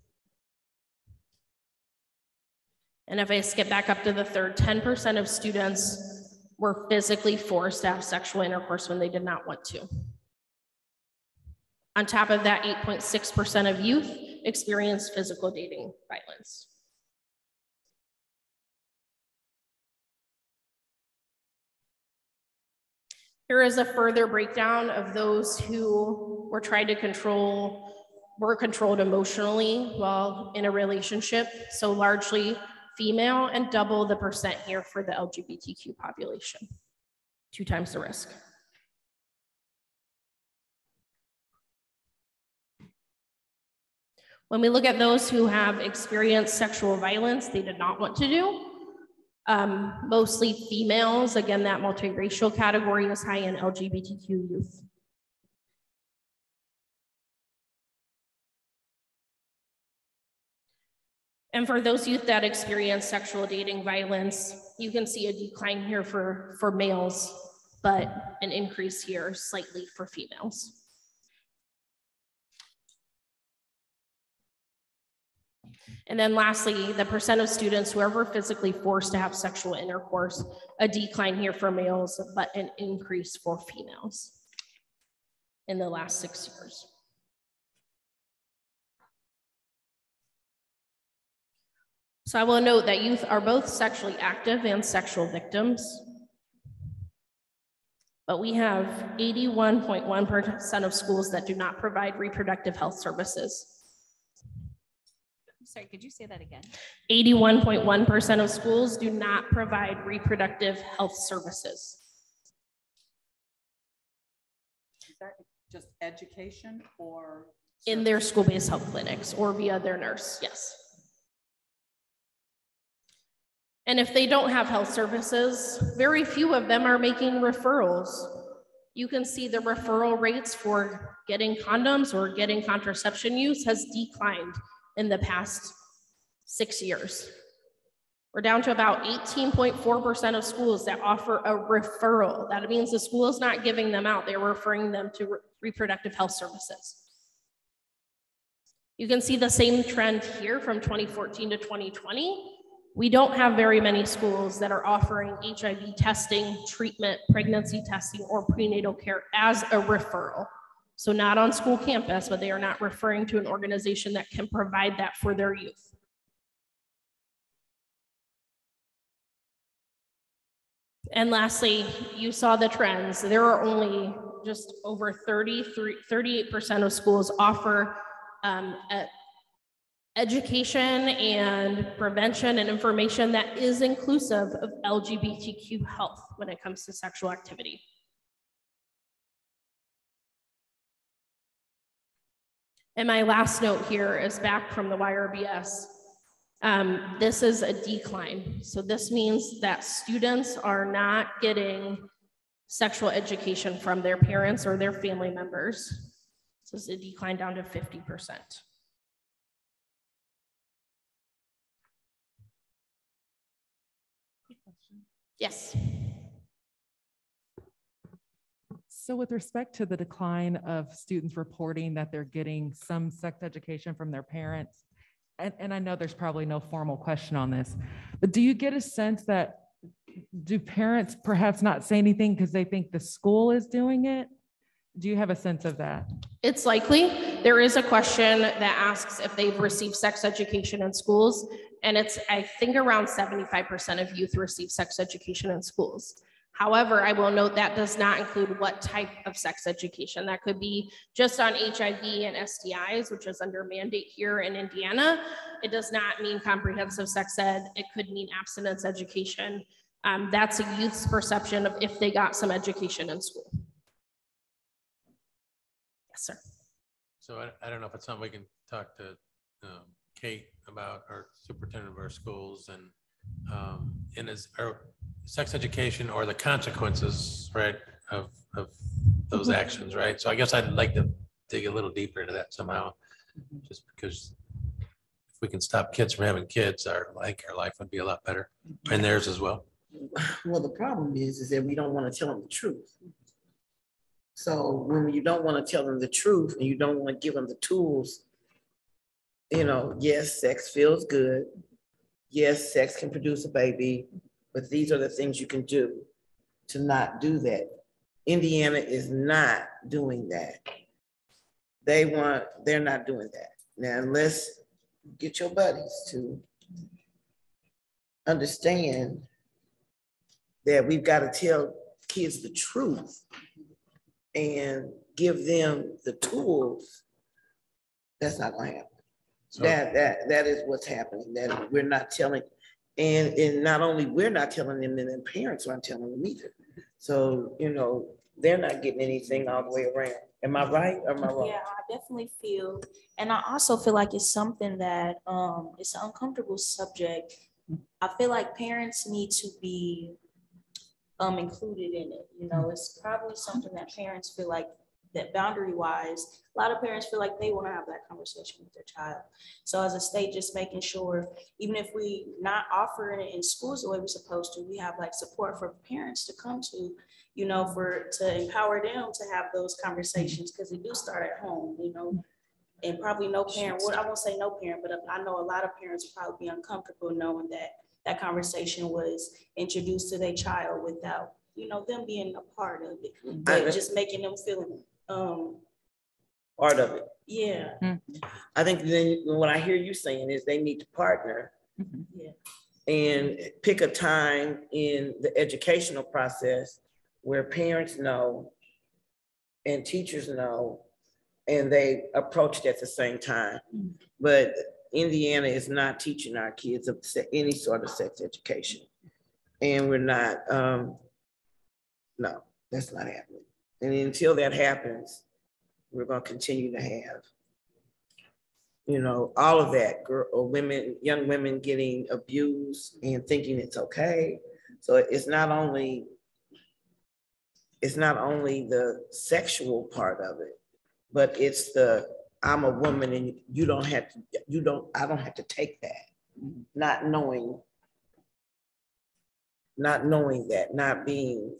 And if I skip back up to the third, 10% of students were physically forced to have sexual intercourse when they did not want to. On top of that, 8.6% of youth experienced physical dating violence. Here is a further breakdown of those who were tried to control, were controlled emotionally while in a relationship. So largely female and double the percent here for the LGBTQ population, two times the risk. When we look at those who have experienced sexual violence they did not want to do, um, mostly females, again, that multiracial category is high in LGBTQ youth. And for those youth that experience sexual dating violence, you can see a decline here for, for males, but an increase here slightly for females. And then lastly, the percent of students who are ever physically forced to have sexual intercourse, a decline here for males, but an increase for females in the last six years. So I will note that youth are both sexually active and sexual victims. But we have 81.1% of schools that do not provide reproductive health services. Sorry, could you say that again? 81.1% of schools do not provide reproductive health services. Is that just education or? In their school-based health clinics or via their nurse, yes. And if they don't have health services, very few of them are making referrals. You can see the referral rates for getting condoms or getting contraception use has declined in the past six years. We're down to about eighteen point four percent of schools that offer a referral. That means the school is not giving them out, they're referring them to re- reproductive health services. You can see the same trend here from 2014 to 2020. We don't have very many schools that are offering HIV testing, treatment, pregnancy testing, or prenatal care as a referral. So not on school campus, but they are not referring to an organization that can provide that for their youth. And lastly, you saw the trends. There are only just over 33, 38% of schools offer um, a- education and prevention and information that is inclusive of LGBTQ health when it comes to sexual activity. And my last note here is back from the YRBS. Um, this is a decline. So this means that students are not getting sexual education from their parents or their family members. This is a decline down to 50%. Yes. So with respect to the decline of students reporting that they're getting some sex education from their parents, and, and I know there's probably no formal question on this, but do you get a sense that do parents perhaps not say anything because they think the school is doing it? Do you have a sense of that? It's likely. There is a question that asks if they've received sex education in schools. And it's, I think around 75% of youth receive sex education in schools. However, I will note that does not include what type of sex education. That could be just on HIV and STIs, which is under mandate here in Indiana. It does not mean comprehensive sex ed. It could mean abstinence education. Um, that's a youth's perception of if they got some education in school. Yes, sir. So I, I don't know if it's something we can talk to um, Kate about, our superintendent of our schools and, um, and is, our sex education or the consequences, right, of, of those actions, right? So I guess I'd like to dig a little deeper into that somehow, just because if we can stop kids from having kids, our, like, our life would be a lot better, and theirs as well. Well, the problem is, is that we don't want to tell them the truth. So when you don't want to tell them the truth and you don't want to give them the tools, you know, yes, sex feels good. Yes, sex can produce a baby, but these are the things you can do to not do that. Indiana is not doing that. They want, they're not doing that. Now, unless get your buddies to understand that we've got to tell kids the truth and give them the tools, that's not gonna happen. So- That, that, that is what's happening, that we're not telling, and, and not only we're not telling them, then their parents aren't telling them either. So, you know, they're not getting anything all the way around. Am I right or am I wrong? Yeah, I definitely feel, and I also feel like it's something that, um, it's an uncomfortable subject. I feel like parents need to be, um, included in it, you know, hmm. it's probably something that parents feel like that boundary wise, a lot of parents feel like they want to have that conversation with their child. So as a state, just making sure, even if we not offering it in schools the way we're supposed to, we have like support for parents to come to, you know, for, to empower them to have those conversations, hmm. because they do start at home, you know. Hmm. And probably no parent, well, I won't say no parent, but I know a lot of parents would probably be uncomfortable knowing that that conversation was introduced to their child without, you know, them being a part of it. Mm-hmm. But just making them feel, um, Part of it. yeah, mm-hmm. I think then what I hear you saying is they need to partner mm-hmm. yeah. and pick a time in the educational process where parents know and teachers know, and they approach it at the same time. But Indiana is not teaching our kids of any sort of sex education. And we're not, um, no, that's not happening. And until that happens, we're gonna continue to have you know, all of that, girl, or women, young women getting abused and thinking it's okay. So it's not only, it's not only the sexual part of it, but it's the, I'm a woman and you don't have to, you don't, I don't have to take that. Not knowing not knowing that, not being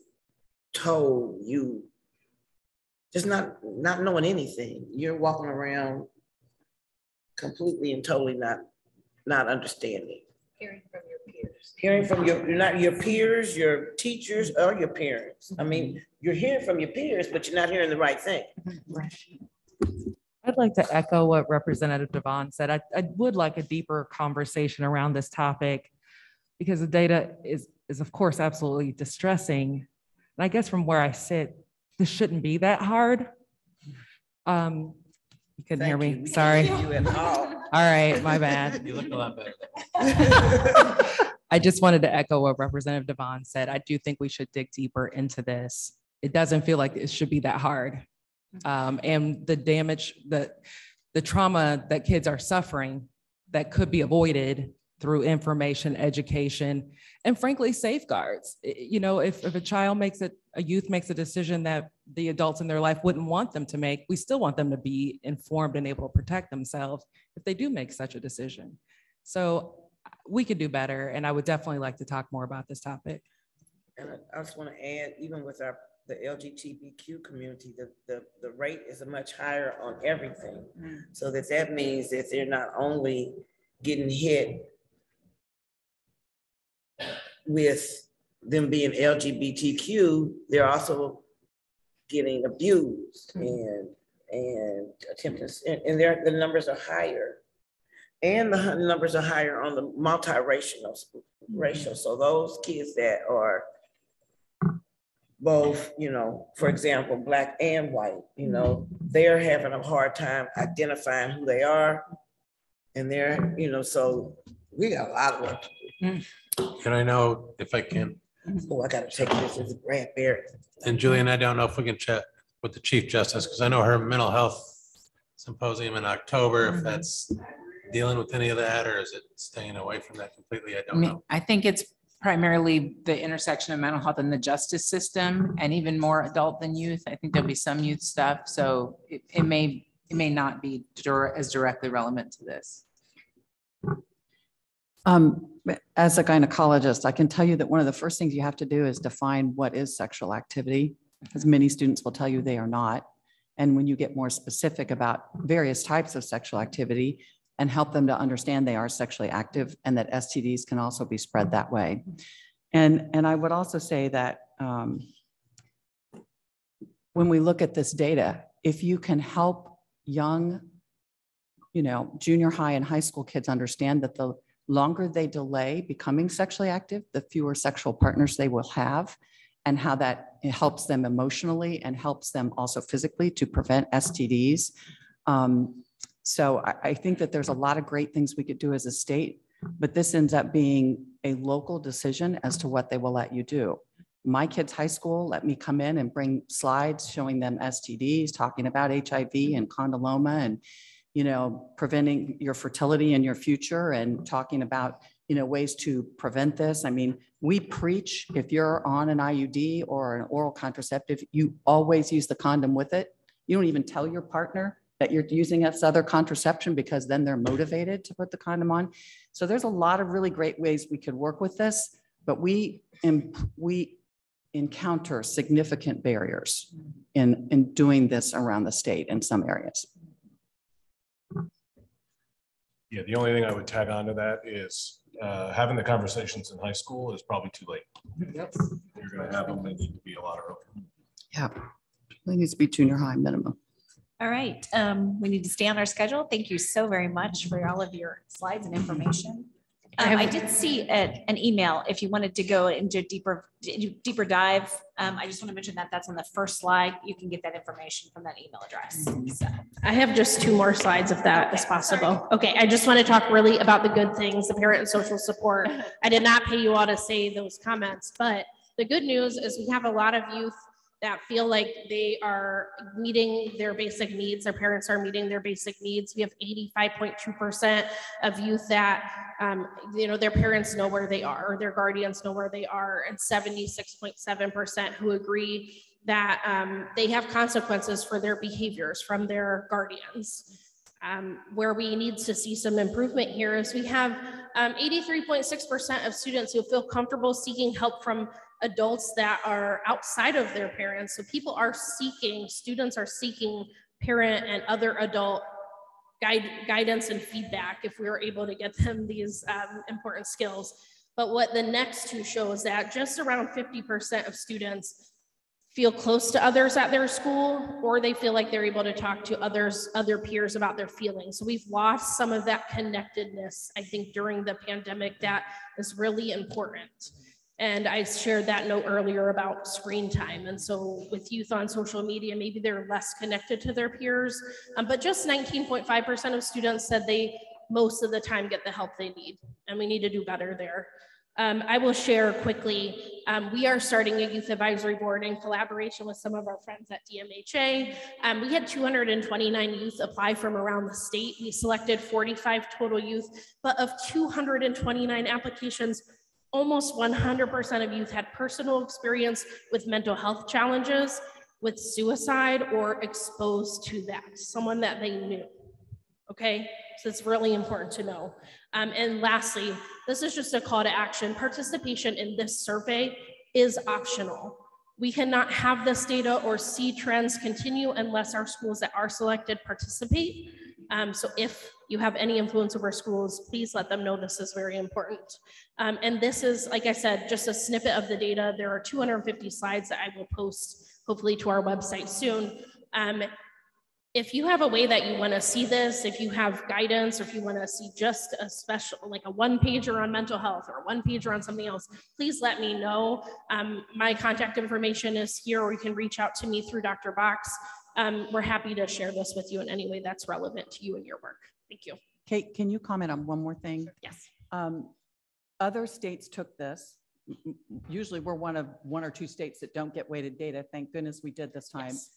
told you, just not, not knowing anything. You're walking around completely and totally not, not understanding. Hearing from your peers. Hearing from your, you're not your peers, your teachers, or your parents. I mean, mm-hmm. you're hearing from your peers, but you're not hearing the right thing. Mm-hmm. I'd like to echo what Representative DeVon said. I, I would like a deeper conversation around this topic because the data is, is of course absolutely distressing. And I guess from where I sit, this shouldn't be that hard. Um, you couldn't hear Thank you. me, We sorry. hear you at all. All right, my bad. You look a lot better. I just wanted to echo what Representative DeVon said. I do think we should dig deeper into this. It doesn't feel like it should be that hard. Um, and the damage, that the trauma that kids are suffering that could be avoided through information, education, and frankly, safeguards. You know, if, if a child makes it, a youth makes a decision that the adults in their life wouldn't want them to make, we still want them to be informed and able to protect themselves if they do make such a decision. So we could do better, and I would definitely like to talk more about this topic. And I just want to add, even with our, the LGBTQ community, the, the, the rate is much higher on everything. Mm. So that that means that they're not only getting hit with them being LGBTQ, they're also getting abused mm. and, and attempting, and, and their, the numbers are higher. And the numbers are higher on the multiracial, mm-hmm. racial, so those kids that are both, you know, for example, black and white, you know, they're having a hard time identifying who they are. And they're, you know, so we got a lot of work. to do. And I know if I can, Oh, I gotta take this as a Brad Barrett. and Julian, I don't know if we can chat with the Chief Justice, because I know her mental health symposium in October, if mm-hmm. that's dealing with any of that, or is it staying away from that completely? I I don't mean, know. I think it's primarily the intersection of mental health and the justice system and even more adult than youth. I think there'll be some youth stuff, so it, it may, it may not be as directly relevant to this. Um, as a gynecologist, I can tell you that one of the first things you have to do is define what is sexual activity, because many students will tell you they are not. And when you get more specific about various types of sexual activity and help them to understand they are sexually active and that STDs can also be spread that way. And, and I would also say that um, when we look at this data, if you can help young, you know, junior high and high school kids understand that the longer they delay becoming sexually active, the fewer sexual partners they will have, and how that helps them emotionally and helps them also physically to prevent STDs. Um, so I, I think that there's a lot of great things we could do as a state, but this ends up being a local decision as to what they will let you do. My kids' high school let me come in and bring slides showing them STDs, talking about HIV and condyloma and you know, preventing your fertility in your future and talking about, you know, ways to prevent this. I mean, we preach if you're on an IUD or an oral contraceptive, you always use the condom with it. You don't even tell your partner that you're using this other contraception because then they're motivated to put the condom on. So there's a lot of really great ways we could work with this, but we, em- we encounter significant barriers in, in doing this around the state in some areas. Yeah, the only thing I would tag on to that is uh, having the conversations in high school is probably too late. Yep. You're gonna have them, they need to be a lot earlier. Yeah, it needs to be junior high minimum. All right, um, we need to stay on our schedule. Thank you so very much for all of your slides and information. Um, I did see a- an email, if you wanted to go into deeper, deeper dive. Um, I just want to mention that that's on the first slide. You can get that information from that email address. So, I have just two more slides if that is possible. Okay, I just want to talk really about the good things, the parent and social support. I did not pay you all to say those comments, but the good news is we have a lot of youth that feel like they are meeting their basic needs. Their parents are meeting their basic needs. We have eighty-five point two percent of youth that, um, you know, their parents know where they are, or their guardians know where they are, and seventy-six point seven percent who agree that um, they have consequences for their behaviors from their guardians. Um, where we need to see some improvement here is we have Um, 83.6% of students who feel comfortable seeking help from adults that are outside of their parents. So people are seeking, students are seeking parent and other adult guide, guidance and feedback if we were able to get them these um, important skills. But what the next two show is that just around 50% of students feel close to others at their school, or they feel like they're able to talk to others, other peers about their feelings. So we've lost some of that connectedness, I think, during the pandemic that is really important. And I shared that note earlier about screen time. And so with youth on social media, maybe they're less connected to their peers. Um, but just 19.5% of students said they most of the time get the help they need. And we need to do better there. Um, I will share quickly, um, we are starting a youth advisory board in collaboration with some of our friends at DMHA. Um, we had 229 youth apply from around the state. We selected 45 total youth, but of 229 applications, almost 100% of youth had personal experience with mental health challenges, with suicide, or exposed to that, someone that they knew. Okay, so it's really important to know. Um, and lastly, this is just a call to action. Participation in this survey is optional. We cannot have this data or see trends continue unless our schools that are selected participate. Um, so if you have any influence over schools, please let them know this is very important. Um, and this is, like I said, just a snippet of the data. There are 250 slides that I will post hopefully to our website soon. Um, if you have a way that you want to see this, if you have guidance, or if you want to see just a special, like a one pager on mental health or one pager on something else, please let me know. Um, my contact information is here, or you can reach out to me through Dr. Box. Um, we're happy to share this with you in any way that's relevant to you and your work. Thank you. Kate, can you comment on one more thing? Yes. Um, other states took this. Usually we're one of one or two states that don't get weighted data. Thank goodness we did this time. Yes.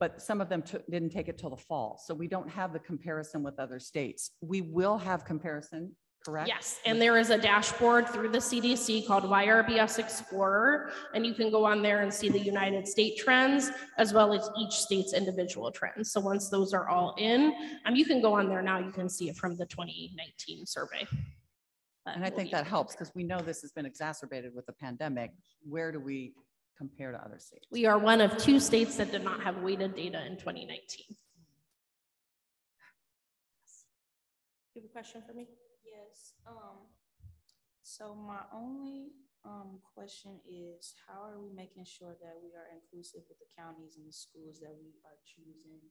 But some of them took, didn't take it till the fall. So we don't have the comparison with other states. We will have comparison, correct? Yes, and there is a dashboard through the CDC called YRBS Explorer, and you can go on there and see the United State trends as well as each state's individual trends. So once those are all in, um, you can go on there now. You can see it from the 2019 survey. But And I think that helps because we know this has been exacerbated with the pandemic. Where do we compare to other states? We are one of two states that did not have weighted data in 2019. You have a question for me? Yes, um, so my only, um, question is, how are we making sure that we are inclusive with the counties and the schools that we are choosing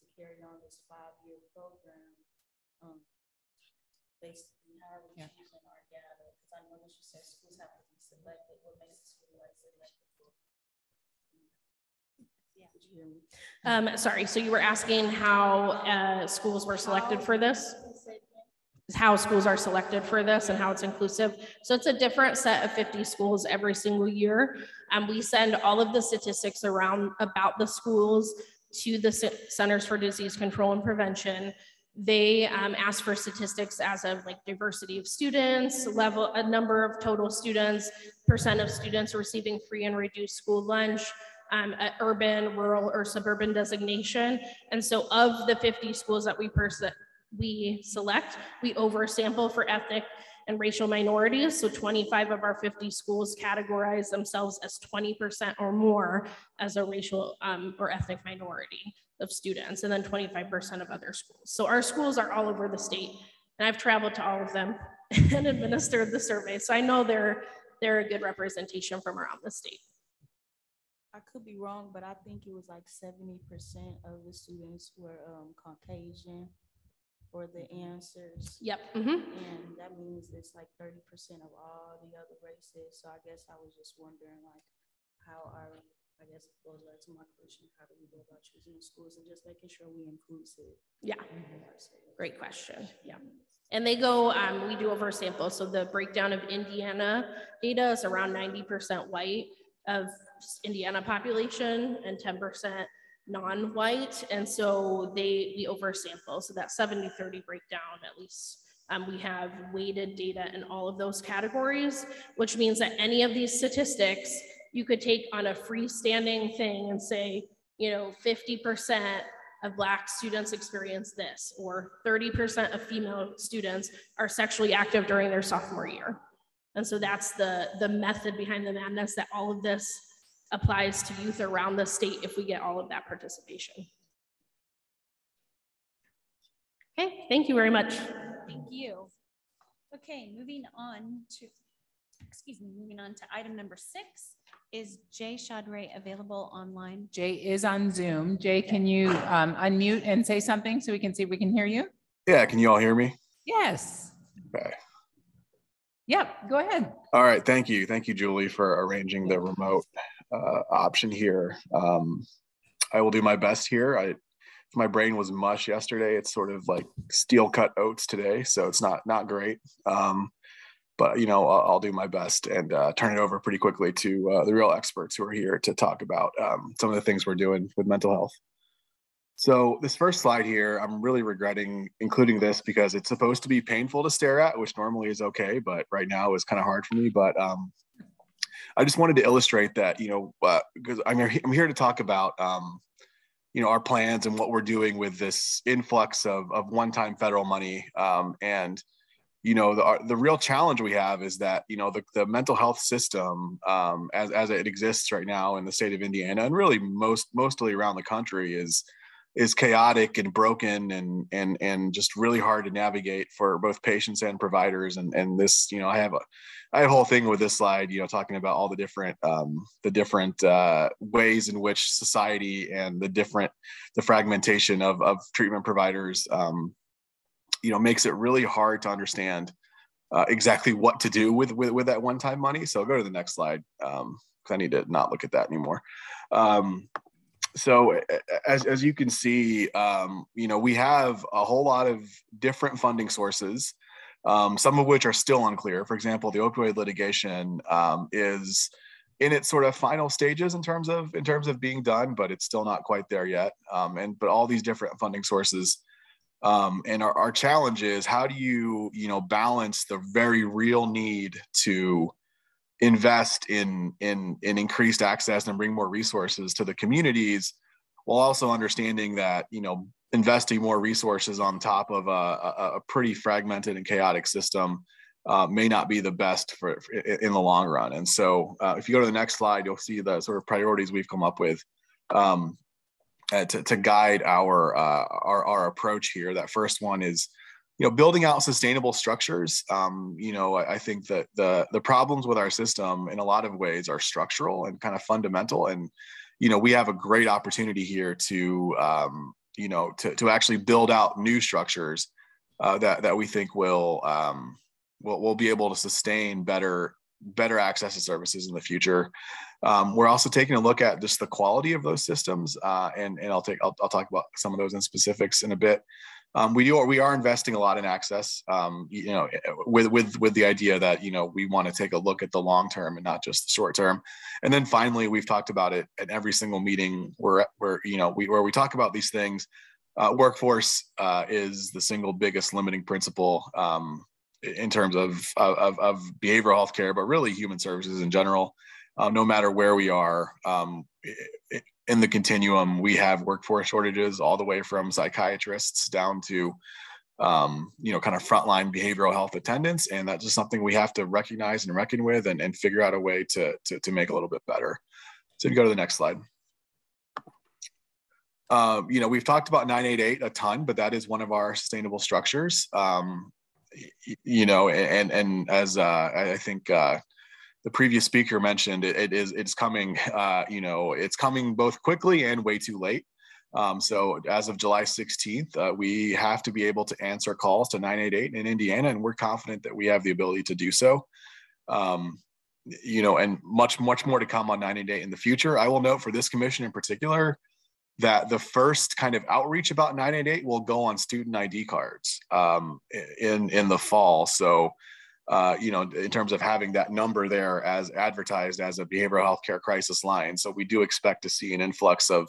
to carry on this five-year program? Um, basically, how are we Yeah. choosing our data? Because I know that you said schools have to be selected, what makes a school like selected? Yeah, did you hear me? Um, sorry, so you were asking how, uh, schools were selected for this? How schools are selected for this and how it's inclusive. So it's a different set of 50 schools every single year. And we send all of the statistics around about the schools to the C- Centers for Disease Control and Prevention. They um, ask for statistics as of like diversity of students, level, a number of total students, percent of students receiving free and reduced school lunch, um, urban, rural, or suburban designation. And so of the 50 schools that we we select, we oversample for ethnic and racial minorities. So 25 of our 50 schools categorize themselves as 20% or more as a racial um, or ethnic minority of students, and then 25% of other schools. So our schools are all over the state, and I've traveled to all of them and administered the survey. So I know they're they're a good representation from around the state. I could be wrong, but I think it was like seventy percent of the students were um, Caucasian for the answers. Yep. mhm. And that means it's like thirty percent of all the other races. So I guess I was just wondering like, how are, I guess it goes back to my question, how do we go about choosing the schools and just making sure we inclusive? Yeah. Great question. Yeah. And they go, um, we do over sample. So the breakdown of Indiana data is around ninety percent white of Indiana population and ten percent non-white. And so they, we oversample. So that 70-30 breakdown, at least um, we have weighted data in all of those categories, which means that any of these statistics you could take on a freestanding thing and say, you know, 50% of black students experience this, or thirty percent of female students are sexually active during their sophomore year. And so that's the, the method behind the madness that all of this applies to youth around the state if we get all of that participation. Okay, thank you very much. Thank you. Okay, moving on to, excuse me, moving on to item number six. Is Jay Chaudhary available online? Jay is on Zoom. Jay, can you um, unmute and say something so we can see if we can hear you? Yeah, can you all hear me? Yes. Okay. Yep, go ahead. All right, thank you. Thank you, Julie, for arranging the remote uh, option here. Um, I will do my best here. I, my brain was mush yesterday. It's sort of like steel cut oats today, so it's not not great. Um, but you know, I'll, I'll, do my best and uh, turn it over pretty quickly to uh, the real experts who are here to talk about um, some of the things we're doing with mental health. So this first slide here, I'm really regretting including this because it's supposed to be painful to stare at, which normally is okay, but right now is kind of hard for me. But um, I just wanted to illustrate that, you know, because uh, I'm, here, I'm here to talk about, um, you know, our plans and what we're doing with this influx of, of one-time federal money. Um, and, you know, the, the real challenge we have is that, you know, the, the mental health system um, as, as it exists right now in the state of Indiana and really most, mostly around the country is, is chaotic and broken and and and just really hard to navigate for both patients and providers. And and this you know i have a i have a whole thing with this slide you know talking about all the different um, the different uh, ways in which society and the different the fragmentation of of treatment providers um, you know makes it really hard to understand uh, exactly what to do with with, with that one time money. So I'll go to the next slide um, because i need to not look at that anymore. Um, so as, as you can see, um, you know, we have a whole lot of different funding sources, um, some of which are still unclear. For example, the opioid litigation um, is in its sort of final stages in terms of in terms of being done, but it's still not quite there yet. Um, and but all these different funding sources. Um, and our, our challenge is how do you you know balance the very real need to invest in in in increased access and bring more resources to the communities while also understanding that you know investing more resources on top of a, a, a pretty fragmented and chaotic system uh, may not be the best for, for, in the long run. And so uh, if you go to the next slide you'll see the sort of priorities we've come up with um, uh, to, to guide our, uh, our our approach here. That first one is you know building out sustainable structures um, you know I, I, think that the the problems with our system in a lot of ways are structural and kind of fundamental and you know we have a great opportunity here to um, you know to, to actually build out new structures uh, that that we think will um, will will be able to sustain better better access to services in the future. Um, we're also taking a look at just the quality of those systems, uh, and and I'll take I'll, I'll talk about some of those in specifics in a bit. Um, we do we are investing a lot in access, um, you know, with with with the idea that you know we want to take a look at the long term and not just the short term. And then finally, we've talked about it at every single meeting where where you know we where we talk about these things. Uh, workforce uh, is the single biggest limiting principle um, in terms of, of, of behavioral health care, but really human services in general. Um, no matter where we are, um, in the continuum, we have workforce shortages all the way from psychiatrists down to, um, you know, kind of frontline behavioral health attendants. And that's just something we have to recognize and reckon with and, and figure out a way to, to, to make a little bit better. So if you go to the next slide. Um, you know, we've talked about 988 a ton, but that is one of our sustainable structures. Um, you know, and and as uh, I think uh, the previous speaker mentioned, it, it is it's coming. Uh, you know, it's coming both quickly and way too late. Um, so as of July 16th, uh, we have to be able to answer calls to 988 in Indiana, and we're confident that we have the ability to do so. Um, you know, and much, much more to come on 988 in the future. I will note for this commission in particular that the first kind of outreach about 988 will go on student ID cards um, in in the fall. So uh, you know, in terms of having that number there as advertised as a behavioral health care crisis line. So we do expect to see an influx of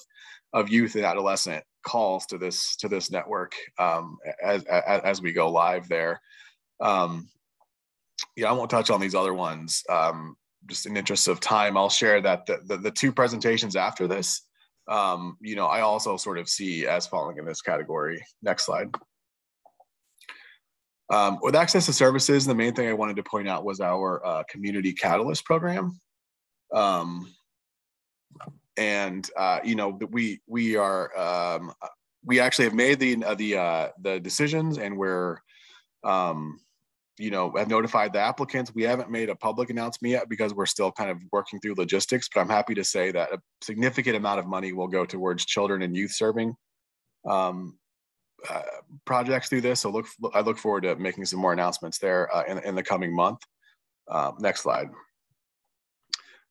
of youth and adolescent calls to this to this network um, as, as, as we go live there. Um, yeah, I won't touch on these other ones. Um, just in interest of time, I'll share that the, the, the two presentations after this um, you know, I also sort of see as falling in this category. Next slide. Um, with access to services, the main thing I wanted to point out was our uh, community catalyst program. Um, and uh, you know, we we are um, we actually have made the uh, the uh, the decisions, and we're um, you know have notified the applicants. We haven't made a public announcement yet because we're still kind of working through logistics. But I'm happy to say that a significant amount of money will go towards children and youth serving um, uh, projects through this. So look, I look forward to making some more announcements there uh, in, in the coming month. Um, next slide.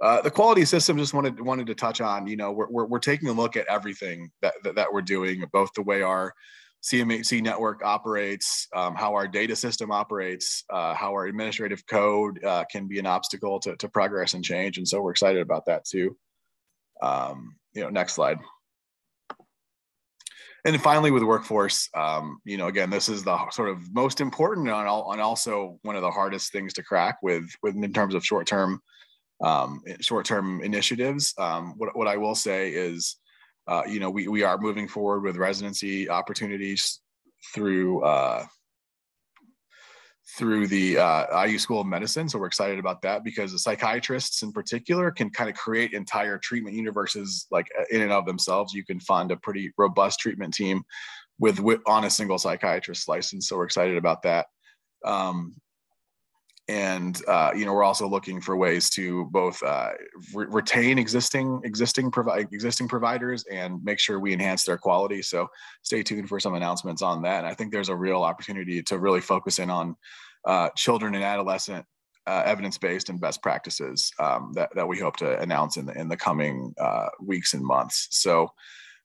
Uh, the quality system just wanted wanted to touch on. You know, we're, we're, we're taking a look at everything that, that, that we're doing, both the way our CMHC network operates, um, how our data system operates, uh, how our administrative code uh, can be an obstacle to, to progress and change. And so we're excited about that too. Um, you know, next slide. And finally, with workforce, um, you know, again, this is the sort of most important and, also one of the hardest things to crack with, with in terms of short-term um, short-term initiatives. Um, what, what I will say is, uh, you know, we, we are moving forward with residency opportunities through uh, through the uh, IU School of Medicine. So we're excited about that because the psychiatrists in particular can kind of create entire treatment universes like in and of themselves. You can fund a pretty robust treatment team with, with on a single psychiatrist license. So we're excited about that. Um, and uh, you know we're also looking for ways to both uh, re- retain existing existing provide existing providers and make sure we enhance their quality. So stay tuned for some announcements on that. And i think there's a real opportunity to really focus in on uh, children and adolescent uh, evidence-based and best practices um, that, that we hope to announce in the in the coming uh, weeks and months. So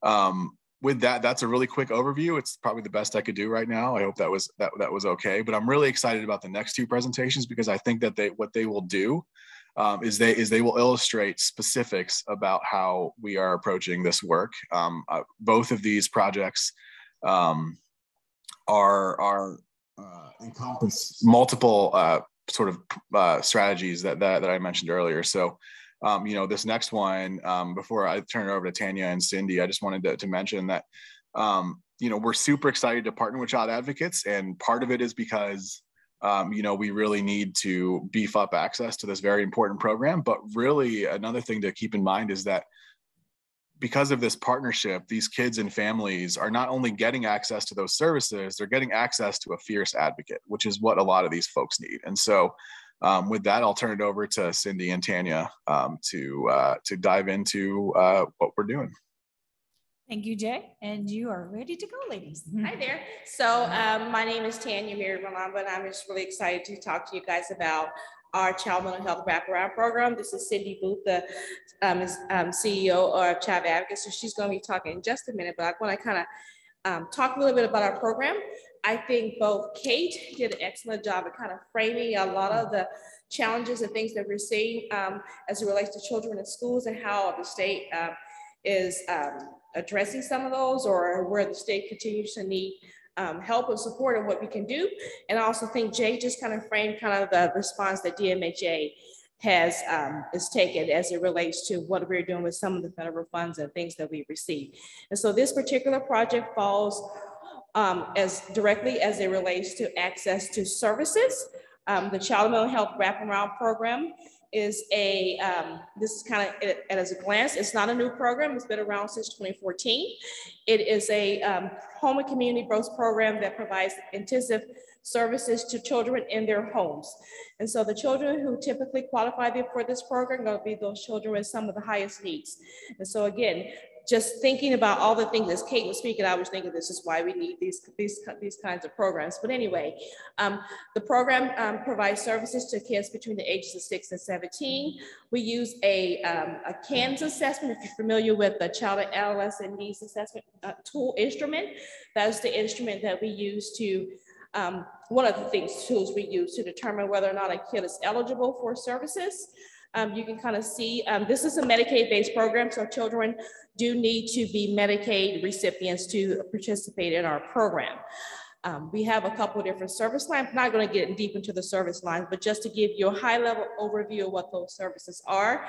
um, with that, that's a really quick overview. It's probably the best I could do right now. I hope that was that that was okay. But I'm really excited about the next two presentations because I think that they what they will do um, is they is they will illustrate specifics about how we are approaching this work. Um, uh, both of these projects um, are are uh, encompass multiple uh, sort of uh, strategies that, that that I mentioned earlier. So um, you know, this next one, um, before I turn it over to Tanya and Cindy, I just wanted to, to mention that, um, you know, we're super excited to partner with Child Advocates. And part of it is because, um, you know, we really need to beef up access to this very important program. But really, another thing to keep in mind is that because of this partnership, these kids and families are not only getting access to those services, they're getting access to a fierce advocate, which is what a lot of these folks need. And so, um, with that, I'll turn it over to Cindy and Tanya um, to uh, to dive into uh, what we're doing. Thank you, Jay. And you are ready to go, ladies. Hi there. So um, my name is Tanya Mary Malamba, and I'm just really excited to talk to you guys about our child mental health wraparound program. This is Cindy Booth, the um, um, CEO of Child Advocates. So she's going to be talking in just a minute, but I want to kind of um, talk a little bit about our program. I think both Kate did an excellent job of kind of framing a lot of the challenges and things that we're seeing um, as it relates to children in schools and how the state uh, is um, addressing some of those or where the state continues to need um, help and support and what we can do. And I also think Jay just kind of framed kind of the response that DMHA has um, is taken as it relates to what we're doing with some of the federal funds and things that we receive. And so this particular project falls um, as directly as it relates to access to services. Um, the Child Mental Health Wraparound Program is a, um, this is kind of, at, a glance, it's not a new program. It's been around since 2014. It is a um, home and community growth program that provides intensive services to children in their homes. And so the children who typically qualify for this program are going to be those children with some of the highest needs. And so again, just thinking about all the things as Kate was speaking, I was thinking this is why we need these, these, these kinds of programs. But anyway, um, the program um, provides services to kids between the ages of six and 17. We use a, um, a CANS assessment, if you're familiar with the Child and Adolescent Needs Assessment uh, tool instrument. That is the instrument that we use to um, one of the things, tools we use to determine whether or not a kid is eligible for services. Um, you can kind of see, um, this is a Medicaid-based program, so children do need to be Medicaid recipients to participate in our program. Um, we have a couple different service lines. I'm not going to get deep into the service lines, but just to give you a high level overview of what those services are.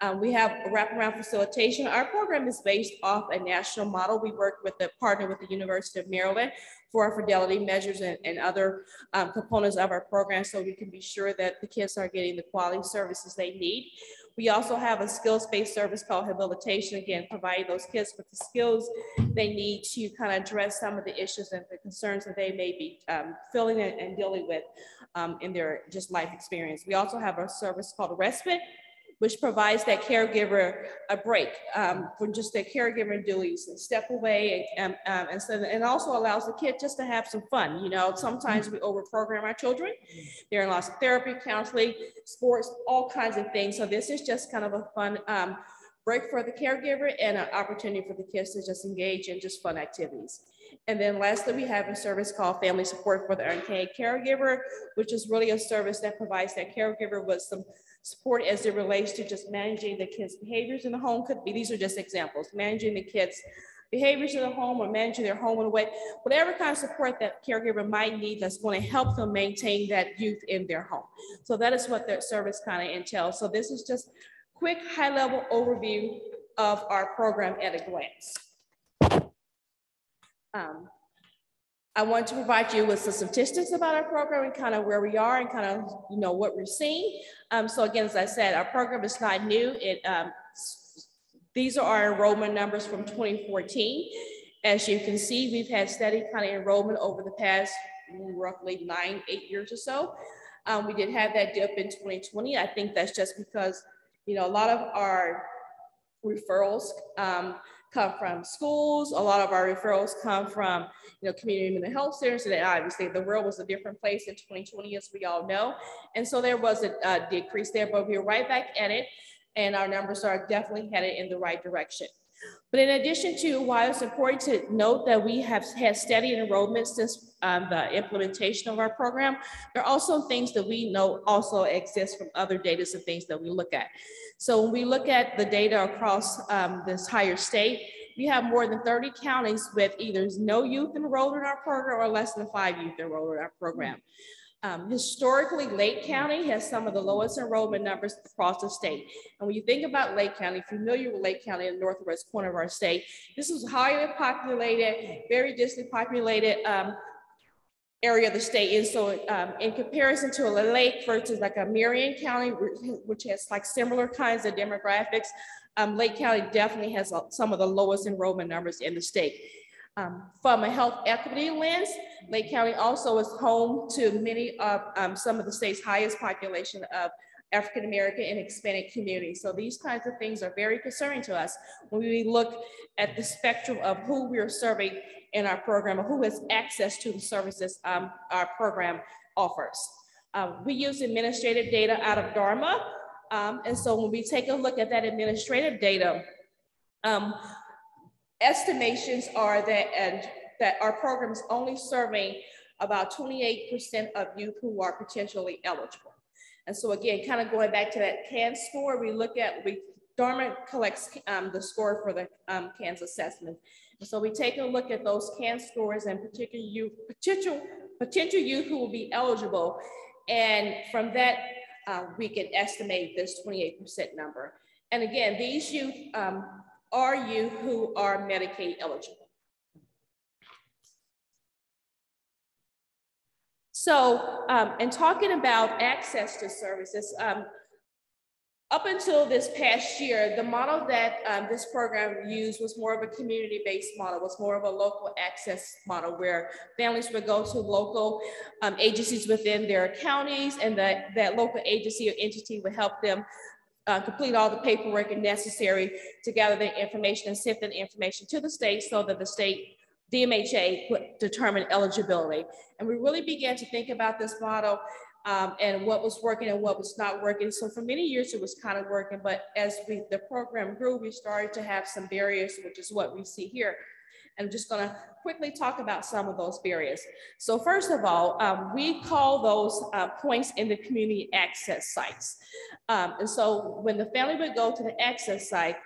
Um, we have wraparound facilitation. Our program is based off a national model. We work with the partner with the University of Maryland for our fidelity measures and, and other um, components of our program so we can be sure that the kids are getting the quality services they need. We also have a skills-based service called habilitation, again, providing those kids with the skills they need to kind of address some of the issues and the concerns that they may be um, feeling and, and, dealing with um, in their just life experience. We also have a service called respite, which provides that caregiver a break um, from just their caregiver duties and step away and, um, and, so, and also allows the kid just to have some fun. You know, sometimes we overprogram our children. They're in lots of therapy, counseling, sports, all kinds of things. So this is just kind of a fun um, break for the caregiver and an opportunity for the kids to just engage in just fun activities. And then lastly, we have a service called Family Support for the Unpaid Caregiver, which is really a service that provides that caregiver with some support as it relates to just managing the kids' behaviors in the home. Could be, these are just examples, managing the kids' behaviors in the home or managing their home in a way, whatever kind of support that caregiver might need that's going to help them maintain that youth in their home. So that is what their service kind of entails. So this is just quick high level overview of our program at a glance. Um, I want to provide you with some statistics about our program and kind of where we are and kind of, you know, what we're seeing. Um, so again, as I said, our program is not new. It, um, these are our enrollment numbers from 2014. As you can see, we've had steady kind of enrollment over the past roughly nine, eight years or so. Um, we did have that dip in 2020. I think that's just because, you know, a lot of our referrals um, come from schools. A lot of our referrals come from, you know, community mental health centers. And obviously the world was a different place in 2020, as we all know. And so there was a, a decrease there, but we're right back at it. And our numbers are definitely headed in the right direction. But in addition to why it's important to note that we have had steady enrollment since um, the implementation of our program, there are also things that we know also exist from other data and things that we look at. So when we look at the data across um, this higher state, we have more than 30 counties with either no youth enrolled in our program or less than five youth enrolled in our program. Um, historically, Lake County has some of the lowest enrollment numbers across the state. And when you think about Lake County, familiar with Lake County in the northwest corner of our state, this is a highly populated, very densely populated um, area of the state. And so um, in comparison to a lake versus like a Marion County, which has like similar kinds of demographics, um, Lake County definitely has some of the lowest enrollment numbers in the state. Um, from a health equity lens, Lake County also is home to many of um, some of the state's highest population of African American and Hispanic communities. So these kinds of things are very concerning to us when we look at the spectrum of who we are serving in our program or who has access to the services um, our program offers. Uh, we use administrative data out of DARMHA. Um, and so when we take a look at that administrative data, um, estimations are that, and that our program is only serving about 28% of youth who are potentially eligible. And so again, kind of going back to that CANS score, we look at, we, DARMHA collects um, the score for the um, CANS assessment. And so we take a look at those CANS scores and particular youth, potential, potential youth who will be eligible. And from that, uh, we can estimate this 28% number. And again, these youth um, are you who are Medicaid eligible? So, um, and talking about access to services, um, up until this past year, the model that um, this program used was more of a community-based model, was more of a local access model where families would go to local um, agencies within their counties and that, that local agency or entity would help them uh, complete all the paperwork necessary to gather the information and send the information to the state so that the state DMHA determine eligibility. And we really began to think about this model um, and what was working and what was not working. So for many years it was kind of working, but as we, the program grew, we started to have some barriers, which is what we see here. I'm just gonna quickly talk about some of those barriers. So first of all, um, we call those uh, points in the community access sites. Um, and so when the family would go to the access site,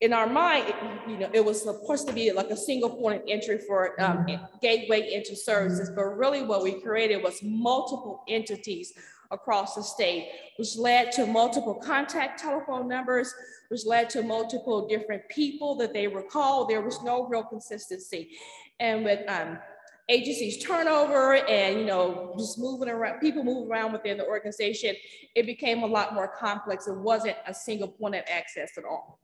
in our mind, it- you know, it was supposed to be like a single point of entry for um, gateway into services, but really what we created was multiple entities across the state, which led to multiple contact telephone numbers, which led to multiple different people that they recall. There was no real consistency. And with um, agencies turnover and, you know, just moving around, people move around within the organization, it became a lot more complex. It wasn't a single point of access at all.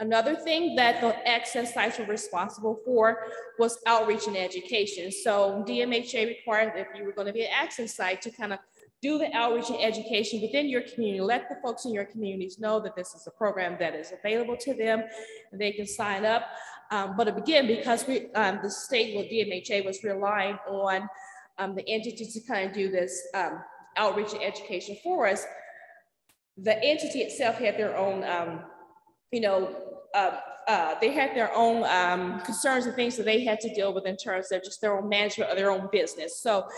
Another thing that the access sites were responsible for was outreach and education. So DMHA required that if you were going to be an access site to kind of do the outreach and education within your community. Let the folks in your communities know that this is a program that is available to them and they can sign up. Um, but again, because we, um, the state, well, DMHA was relying on um, the entity to kind of do this um, outreach and education for us, the entity itself had their own, um, you know, uh, uh, they had their own um, concerns and things that they had to deal with in terms of just their own management of their own business. So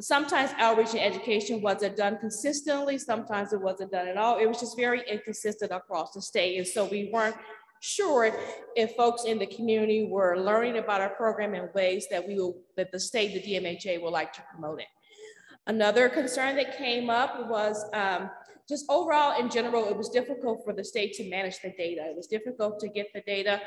sometimes outreach and education wasn't done consistently. Sometimes it wasn't done at all. It was just very inconsistent across the state. And so we weren't sure if folks in the community were learning about our program in ways that we will, that the state, the DMHA would like to promote it. Another concern that came up was um, just overall in general, it was difficult for the state to manage the data. It was difficult to get the data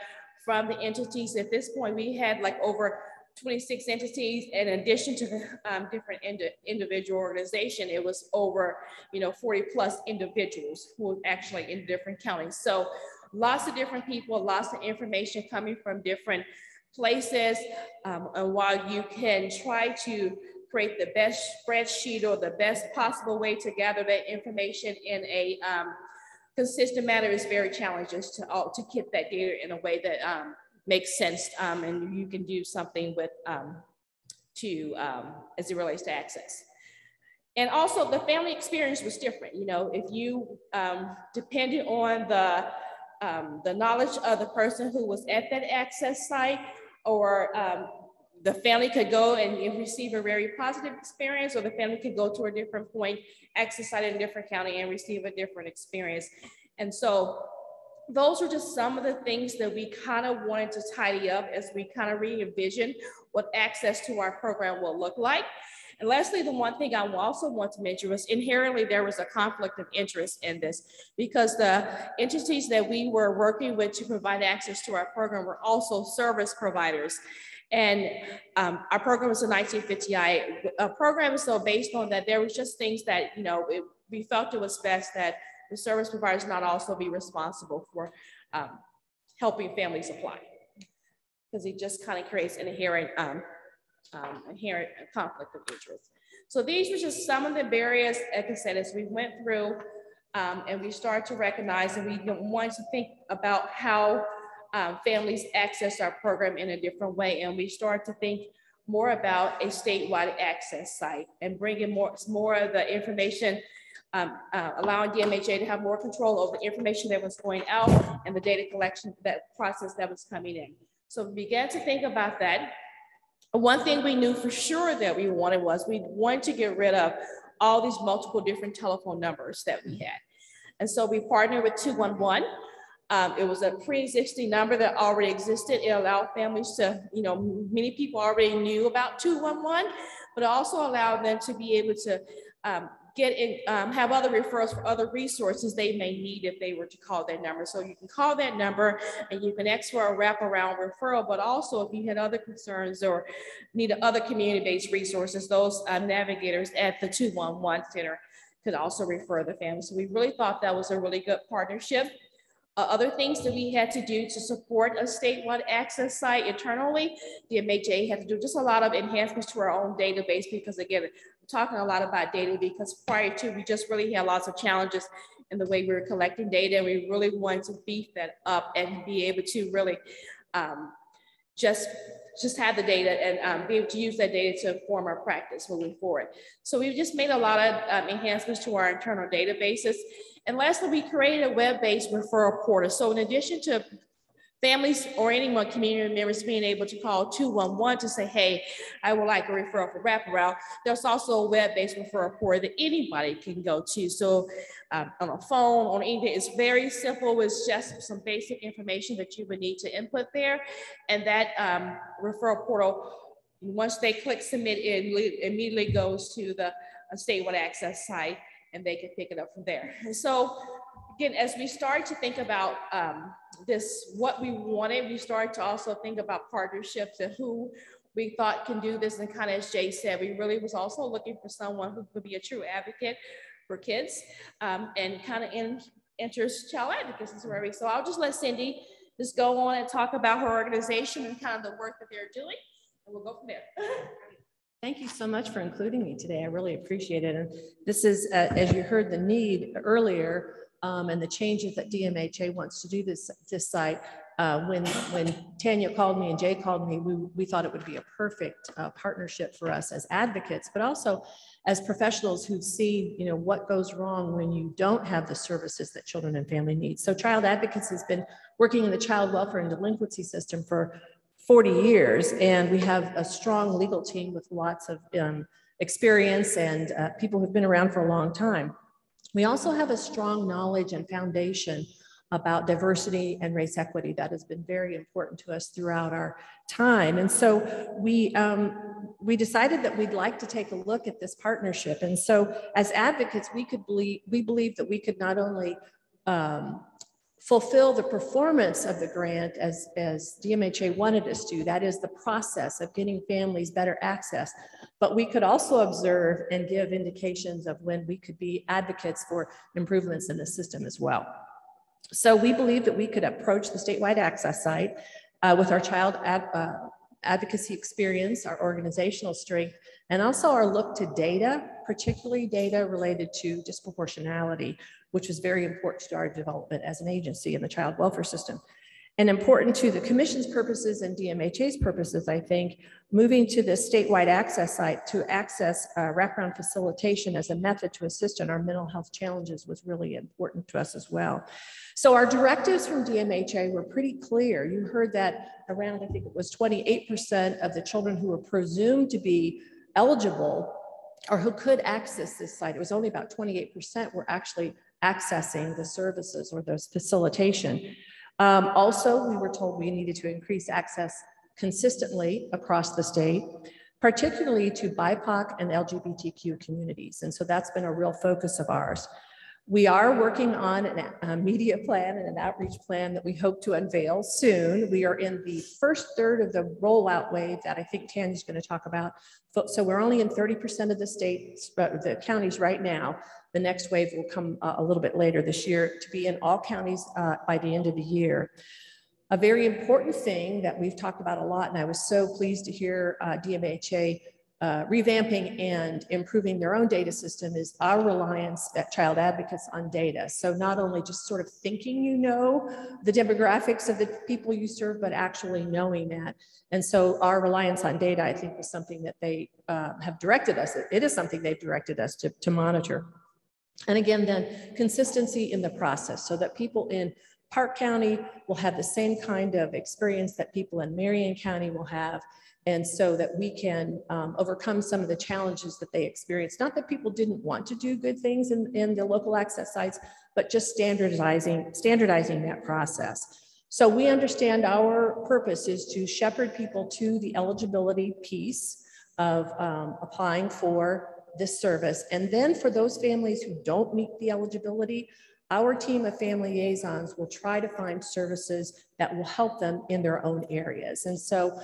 from the entities. At this point, we had like over 26 entities. In addition to um, different indi individual organization, it was over, you know, 40 plus individuals who were actually in different counties. So lots of different people, lots of information coming from different places. Um, and while you can try to create the best spreadsheet or the best possible way to gather that information in a um, consistent manner is very challenging to, uh, to keep that data in a way that um, makes sense um, and you can do something with um, to um, as it relates to access. And also the family experience was different. You know, if you um, depended on the the knowledge of the person who was at that access site or the family could go and receive a very positive experience or the family could go to a different point, exercise in a different county and receive a different experience. And so those are just some of the things that we kind of wanted to tidy up as we kind of re-envision what access to our program will look like. And lastly, the one thing I also want to mention was inherently there was a conflict of interest in this because the entities that we were working with to provide access to our program were also service providers. And um, our program was a 1915i a program, so based on that, there was just things that, you know, it, we felt it was best that the service providers not also be responsible for um, helping families apply. Because it just kind of creates an inherent, um, um, inherent conflict of interest. So these were just some of the barriers, like I said, as we went through um, and we started to recognize and we wanted to think about how um, families access our program in a different way. And we start to think more about a statewide access site and bringing more, more of the information, um, uh, allowing DMHA to have more control over the information that was going out and the data collection, that process that was coming in. So we began to think about that. One thing we knew for sure that we wanted was we wanted to get rid of all these multiple different telephone numbers that we had. And so we partnered with 211 um, it was a pre-existing number that already existed. It allowed families to, you know, many people already knew about 211, but also allowed them to be able to um, get in, um, have other referrals for other resources they may need if they were to call that number. So you can call that number and you can ask for a wraparound referral, but also if you had other concerns or need other community-based resources, those uh, navigators at the 211 center could also refer the family. So we really thought that was a really good partnership. Uh, other things that we had to do to support a statewide access site internally, DMHA had to do just a lot of enhancements to our own database because again, we're talking a lot about data because prior to, we just really had lots of challenges in the way we were collecting data and we really wanted to beef that up and be able to really um, just just have the data and um, be able to use that data to inform our practice moving forward. So we've just made a lot of um, enhancements to our internal databases and lastly, we created a web-based referral portal. So in addition to families or anyone, community members being able to call 211 to say, hey, I would like a referral for wraparound. There's also a web-based referral portal that anybody can go to. So um, on a phone, on anything, it's very simple. It's just some basic information that you would need to input there. And that um, referral portal, once they click submit, it immediately goes to the uh, statewide access site and they can pick it up from there. So again, as we start to think about um, this, what we wanted, we start to also think about partnerships and who we thought can do this. And kind of as Jay said, we really was also looking for someone who could be a true advocate for kids um, and kind of in, enters child advocacy. so I'll just let Cindy just go on and talk about her organization and kind of the work that they're doing, and we'll go from there. Thank you so much for including me today. I really appreciate it. And this is, uh, as you heard the need earlier, um, and the changes that DMHA wants to do this, this site. Uh, when, when Tanya called me and Jay called me, we, we thought it would be a perfect uh, partnership for us as advocates, but also as professionals who see, you know, what goes wrong when you don't have the services that children and family need. So Child Advocates has been working in the child welfare and delinquency system for 40 years, and we have a strong legal team with lots of um, experience and uh, people who've been around for a long time. We also have a strong knowledge and foundation about diversity and race equity that has been very important to us throughout our time. And so we, um, we decided that we'd like to take a look at this partnership. And so as advocates, we could believe, we believe that we could not only um, fulfill the performance of the grant as, as DMHA wanted us to. That is the process of getting families better access. But we could also observe and give indications of when we could be advocates for improvements in the system as well. So we believe that we could approach the statewide access site uh, with our child ad, uh, advocacy experience, our organizational strength, and also our look to data, particularly data related to disproportionality, which was very important to our development as an agency in the child welfare system. And important to the commission's purposes and DMHA's purposes, I think, moving to the statewide access site to access uh, wraparound facilitation as a method to assist in our mental health challenges was really important to us as well. So our directives from DMHA were pretty clear. You heard that around, I think it was 28% of the children who were presumed to be eligible or who could access this site, it was only about 28% were actually accessing the services or those facilitation. Um, also, we were told we needed to increase access consistently across the state, particularly to BIPOC and LGBTQ communities. And so that's been a real focus of ours. We are working on an, a media plan and an outreach plan that we hope to unveil soon. We are in the first third of the rollout wave that I think Tanya's going to talk about. So we're only in 30% of the states, uh, the counties right now. The next wave will come uh, a little bit later this year to be in all counties uh, by the end of the year. A very important thing that we've talked about a lot, and I was so pleased to hear uh, DMHA uh, revamping and improving their own data system is our reliance at Child Advocates on data. So not only just sort of thinking you know the demographics of the people you serve, but actually knowing that. And so our reliance on data, I think, was something that they uh, have directed us. It is something they've directed us to, to monitor. And again, then consistency in the process so that people in Park County will have the same kind of experience that people in Marion County will have and so that we can um, overcome some of the challenges that they experience. Not that people didn't want to do good things in, in the local access sites, but just standardizing, standardizing that process. So we understand our purpose is to shepherd people to the eligibility piece of um, applying for this service. And then for those families who don't meet the eligibility, our team of family liaisons will try to find services that will help them in their own areas. And so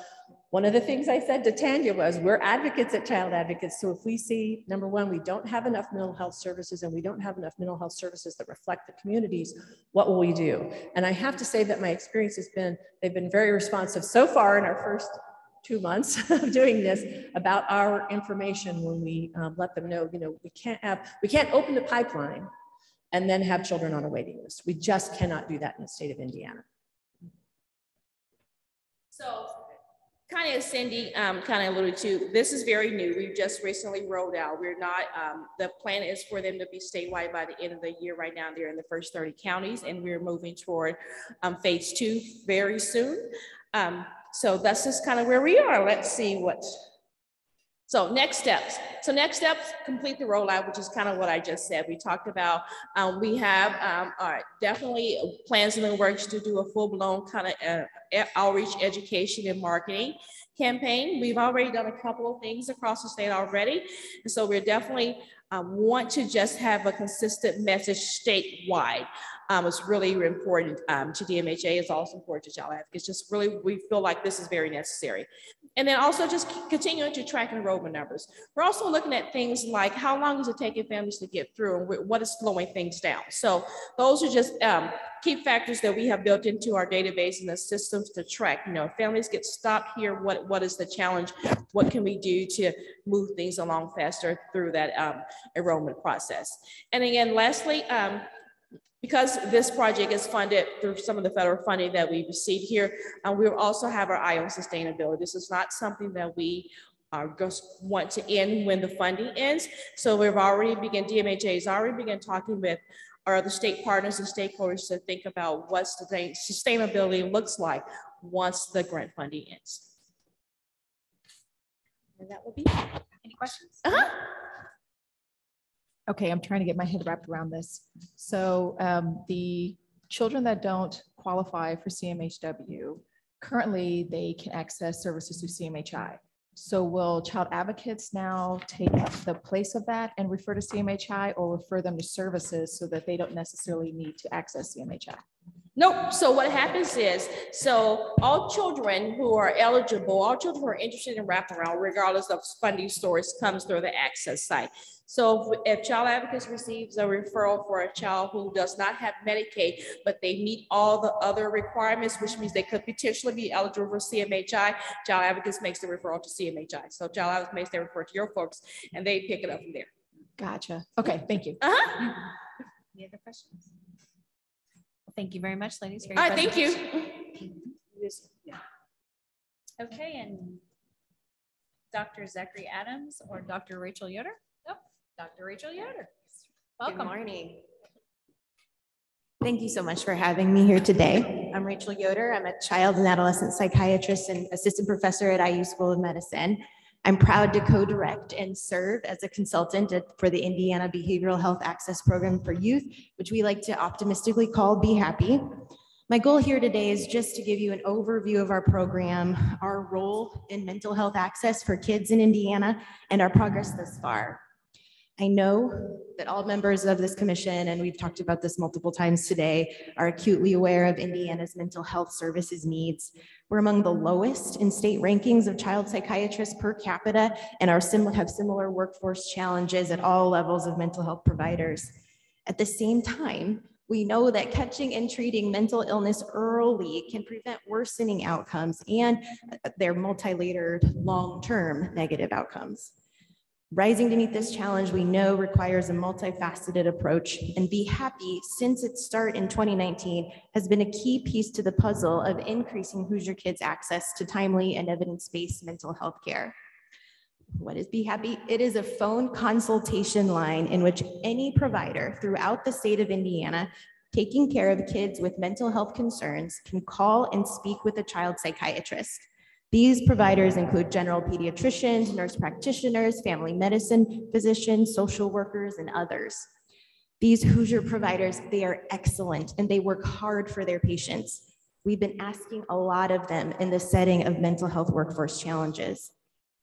one of the things I said to Tanya was we're advocates at Child Advocates. So if we see, number one, we don't have enough mental health services and we don't have enough mental health services that reflect the communities, what will we do? And I have to say that my experience has been, they've been very responsive so far in our first two months of doing this about our information when we um, let them know, you know, we can't have, we can't open the pipeline and then have children on a waiting list. We just cannot do that in the state of Indiana. So kind of as Cindy um, kind of alluded to, this is very new. We've just recently rolled out. We're not, um, the plan is for them to be statewide by the end of the year. Right now, they're in the first 30 counties and we're moving toward um, phase two very soon. Um, so that's just kind of where we are. Let's see what. So next steps. So next steps, complete the rollout, which is kind of what I just said. We talked about, um, we have um, definitely plans the works to do a full blown kind of uh, outreach education and marketing campaign. We've already done a couple of things across the state already. And so we're definitely um, want to just have a consistent message statewide. Um, really important um, to DMHA. It's also important to child advocates. Just really, we feel like this is very necessary. And then also just continuing to track enrollment numbers. We're also looking at things like how long is it taking families to get through and what is slowing things down. So those are just um, key factors that we have built into our database and the systems to track. You know, families get stopped here. What, what is the challenge? What can we do to move things along faster through that um, enrollment process? And again, lastly, um, because this project is funded through some of the federal funding that we received here, uh, we also have our eye on sustainability. This is not something that we are just want to end when the funding ends. So we've already begun, DMHA has already begun talking with our other state partners and stakeholders to think about what sustainability looks like once the grant funding ends. And that will be Any questions? Uh-huh. Okay, I'm trying to get my head wrapped around this. So um, the children that don't qualify for CMHW, currently they can access services through CMHI. So will child advocates now take the place of that and refer to CMHI or refer them to services so that they don't necessarily need to access CMHI? Nope. So what happens is, so all children who are eligible, all children who are interested in wraparound, regardless of funding source, comes through the access site. So if, if Child Advocates receives a referral for a child who does not have Medicaid, but they meet all the other requirements, which means they could potentially be eligible for CMHI, Child Advocates makes the referral to CMHI. So Child Advocates makes the referral to your folks and they pick it up from there. Gotcha. Okay, thank you. Uh-huh. Any other questions? Well, Thank you very much, ladies. for All right, thank you. Okay, and Dr. Zachary Adams or Dr. Rachel Yoder? Nope, Dr. Rachel Yoder. Good Welcome. morning. Thank you so much for having me here today. I'm Rachel Yoder. I'm a child and adolescent psychiatrist and assistant professor at IU School of Medicine. I'm proud to co-direct and serve as a consultant at- for the Indiana Behavioral Health Access Program for Youth, which we like to optimistically call Be Happy. My goal here today is just to give you an overview of our program, our role in mental health access for kids in Indiana, and our progress thus far. I know that all members of this commission, and we've talked about this multiple times today, are acutely aware of Indiana's mental health services needs. We're among the lowest in state rankings of child psychiatrists per capita and are sim- have similar workforce challenges at all levels of mental health providers. At the same time, we know that catching and treating mental illness early can prevent worsening outcomes and uh, their multi-layered long-term negative outcomes. Rising to meet this challenge, we know requires a multifaceted approach and Be Happy, since its start in 2019, has been a key piece to the puzzle of increasing Hoosier kids' access to timely and evidence-based mental health care. What is Be Happy? It is a phone consultation line in which any provider throughout the state of Indiana taking care of kids with mental health concerns can call and speak with a child psychiatrist. These providers include general pediatricians, nurse practitioners, family medicine physicians, social workers, and others. These Hoosier providers, they are excellent and they work hard for their patients. We've been asking a lot of them in the setting of mental health workforce challenges.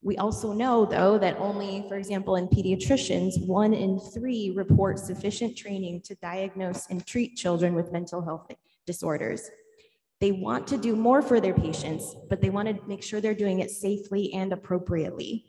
We also know, though, that only, for example, in pediatricians, one in three report sufficient training to diagnose and treat children with mental health disorders. They want to do more for their patients, but they want to make sure they're doing it safely and appropriately.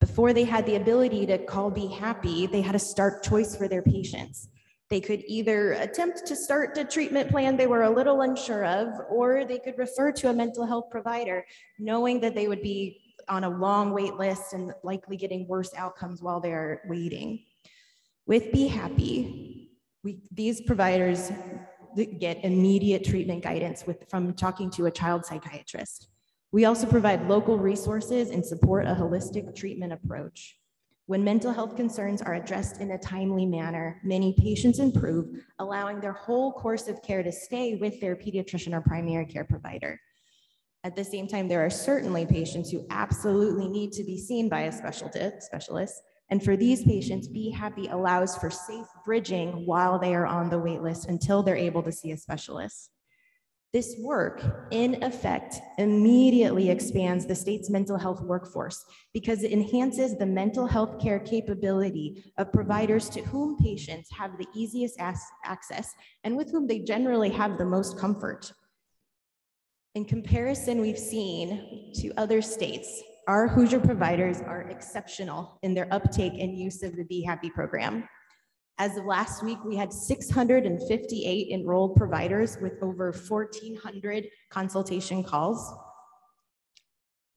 Before they had the ability to call Be Happy, they had a stark choice for their patients. They could either attempt to start a treatment plan they were a little unsure of, or they could refer to a mental health provider, knowing that they would be on a long wait list and likely getting worse outcomes while they're waiting. With Be Happy, we, these providers get immediate treatment guidance with, from talking to a child psychiatrist. We also provide local resources and support a holistic treatment approach. When mental health concerns are addressed in a timely manner, many patients improve, allowing their whole course of care to stay with their pediatrician or primary care provider. At the same time, there are certainly patients who absolutely need to be seen by a specialist. And for these patients, Be Happy allows for safe bridging while they are on the waitlist until they're able to see a specialist. This work, in effect, immediately expands the state's mental health workforce because it enhances the mental health care capability of providers to whom patients have the easiest access and with whom they generally have the most comfort. In comparison, we've seen to other states, our Hoosier providers are exceptional in their uptake and use of the Be Happy program. As of last week, we had 658 enrolled providers with over 1,400 consultation calls.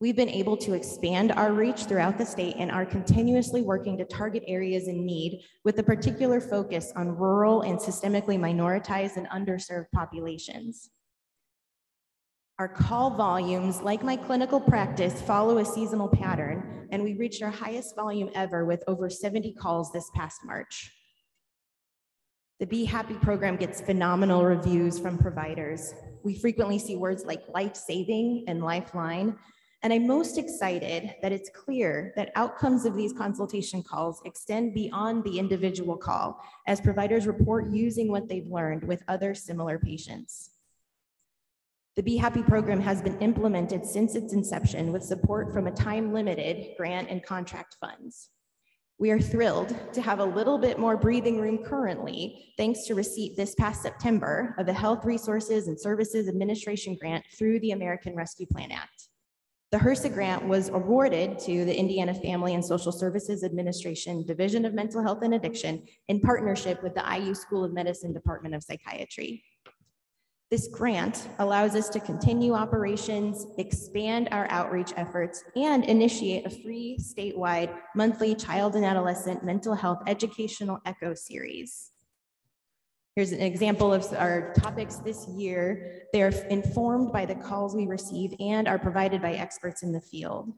We've been able to expand our reach throughout the state and are continuously working to target areas in need with a particular focus on rural and systemically minoritized and underserved populations. Our call volumes, like my clinical practice, follow a seasonal pattern, and we reached our highest volume ever with over 70 calls this past March. The Be Happy program gets phenomenal reviews from providers. We frequently see words like life-saving and lifeline, and I'm most excited that it's clear that outcomes of these consultation calls extend beyond the individual call as providers report using what they've learned with other similar patients. The Be Happy program has been implemented since its inception with support from a time-limited grant and contract funds. We are thrilled to have a little bit more breathing room currently, thanks to receipt this past September of the Health Resources and Services Administration grant through the American Rescue Plan Act. The HRSA grant was awarded to the Indiana Family and Social Services Administration Division of Mental Health and Addiction in partnership with the IU School of Medicine Department of Psychiatry. This grant allows us to continue operations, expand our outreach efforts, and initiate a free statewide monthly child and adolescent mental health educational echo series. Here's an example of our topics this year. They're informed by the calls we receive and are provided by experts in the field.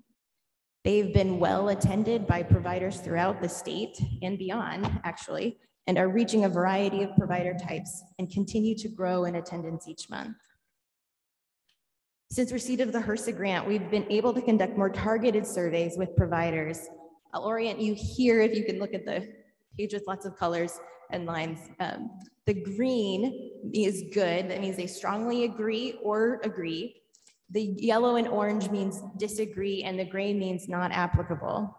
They've been well attended by providers throughout the state and beyond, actually, and are reaching a variety of provider types and continue to grow in attendance each month. Since receipt of the HRSA grant, we've been able to conduct more targeted surveys with providers. I'll orient you here if you can look at the page with lots of colors and lines. Um, the green is good. That means they strongly agree or agree. The yellow and orange means disagree, and the gray means not applicable.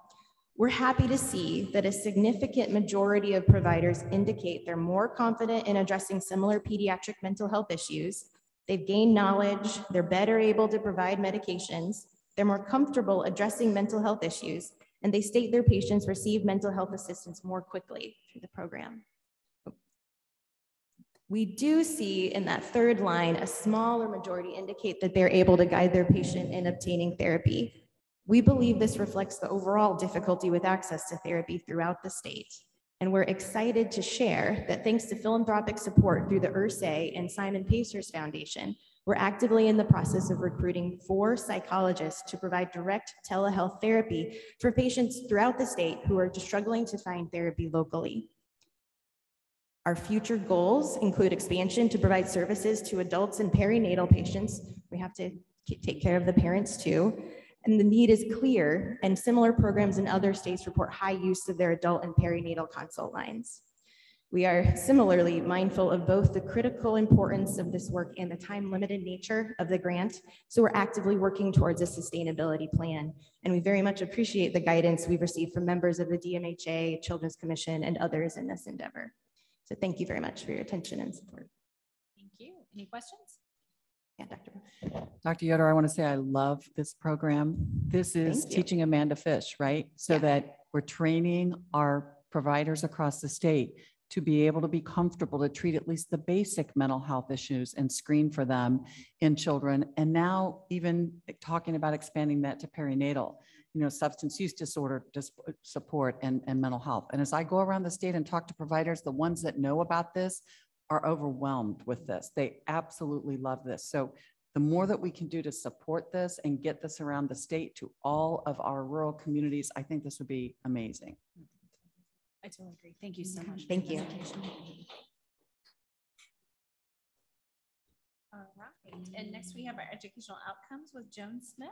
We're happy to see that a significant majority of providers indicate they're more confident in addressing similar pediatric mental health issues. They've gained knowledge, they're better able to provide medications, they're more comfortable addressing mental health issues, and they state their patients receive mental health assistance more quickly through the program. We do see in that third line, a smaller majority indicate that they're able to guide their patient in obtaining therapy. We believe this reflects the overall difficulty with access to therapy throughout the state. And we're excited to share that thanks to philanthropic support through the Irsay and Simon Pacers Foundation, we're actively in the process of recruiting four psychologists to provide direct telehealth therapy for patients throughout the state who are struggling to find therapy locally. Our future goals include expansion to provide services to adults and perinatal patients. We have to take care of the parents too, and the need is clear, and similar programs in other states report high use of their adult and perinatal consult lines. We are similarly mindful of both the critical importance of this work and the time limited nature of the grant. So we're actively working towards a sustainability plan. And we very much appreciate the guidance we've received from members of the DMHA, Children's Commission, and others in this endeavor. So thank you very much for your attention and support. Thank you. Any questions? Yeah, Dr. Dr. Yoder, I want to say I love this program. This is teaching Amanda Fish, right? So Yeah. that we're training our providers across the state to be able to be comfortable to treat at least the basic mental health issues and screen for them in children. And now even talking about expanding that to perinatal, you know, substance use disorder dis- support and, and mental health. And as I go around the state and talk to providers, the ones that know about this are overwhelmed with this. They absolutely love this. So The more that we can do to support this and get this around the state to all of our rural communities, I think this would be amazing. I totally agree. Thank you so mm-hmm. much. Thank you. All right, and next we have our educational outcomes with Joan Smith.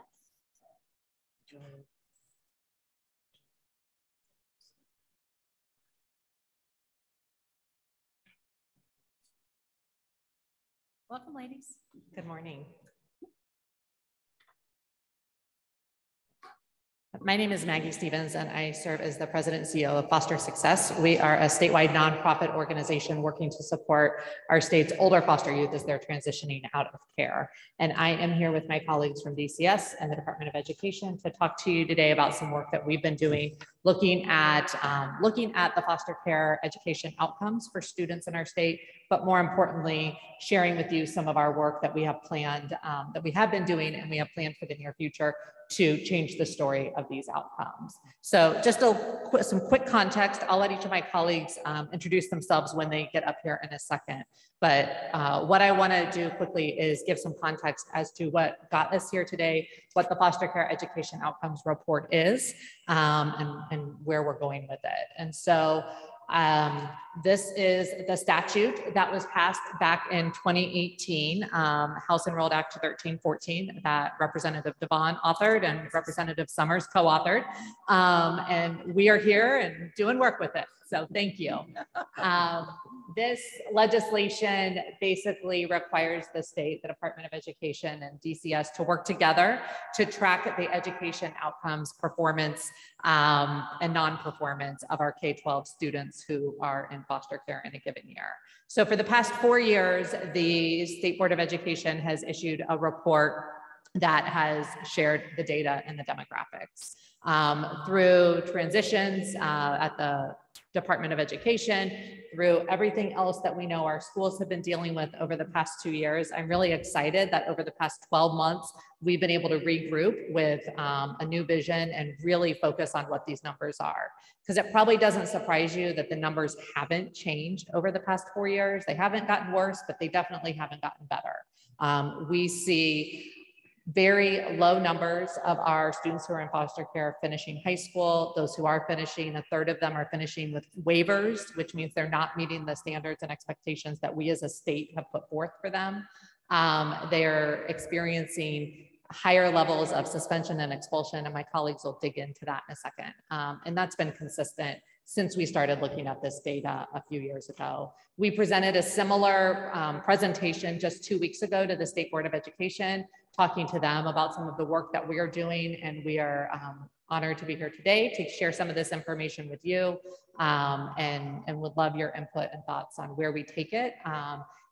Welcome, ladies. Good morning. My name is Maggie Stevens, and I serve as the president and CEO of Foster Success. We are a statewide nonprofit organization working to support our state's older foster youth as they're transitioning out of care. And I am here with my colleagues from DCS and the Department of Education to talk to you today about some work that we've been doing, looking at um, looking at the foster care education outcomes for students in our state, but more importantly, sharing with you some of our work that we have planned, um, that we have been doing, and we have planned for the near future to change the story of these outcomes. So just a, some quick context, I'll let each of my colleagues um, introduce themselves when they get up here in a second. But uh, what I want to do quickly is give some context as to what got us here today, what the foster care education outcomes report is, um, and, and where we're going with it. And so um, this is the statute that was passed back in 2018, um, House Enrolled Act 1314 that Representative DeVon authored and Representative Summers co-authored. Um, and we are here and doing work with it. So thank you. Um, this legislation basically requires the state, the Department of Education and DCS to work together to track the education outcomes, performance, um, and non-performance of our K-12 students who are in foster care in a given year. So for the past four years, the State Board of Education has issued a report that has shared the data and the demographics. Um, through transitions uh, at the Department of Education, through everything else that we know our schools have been dealing with over the past two years. I'm really excited that over the past 12 months, we've been able to regroup with um, a new vision and really focus on what these numbers are. Because it probably doesn't surprise you that the numbers haven't changed over the past four years. They haven't gotten worse, but they definitely haven't gotten better. Um, we see very low numbers of our students who are in foster care finishing high school. Those who are finishing, a third of them are finishing with waivers, which means they're not meeting the standards and expectations that we as a state have put forth for them. Um, they're experiencing higher levels of suspension and expulsion, and my colleagues will dig into that in a second. Um, and that's been consistent since we started looking at this data a few years ago. We presented a similar um, presentation just two weeks ago to the State Board of Education, talking to them about some of the work that we are doing. And we are um, honored to be here today to share some of this information with you um, and, and would love your input and thoughts on where we take it.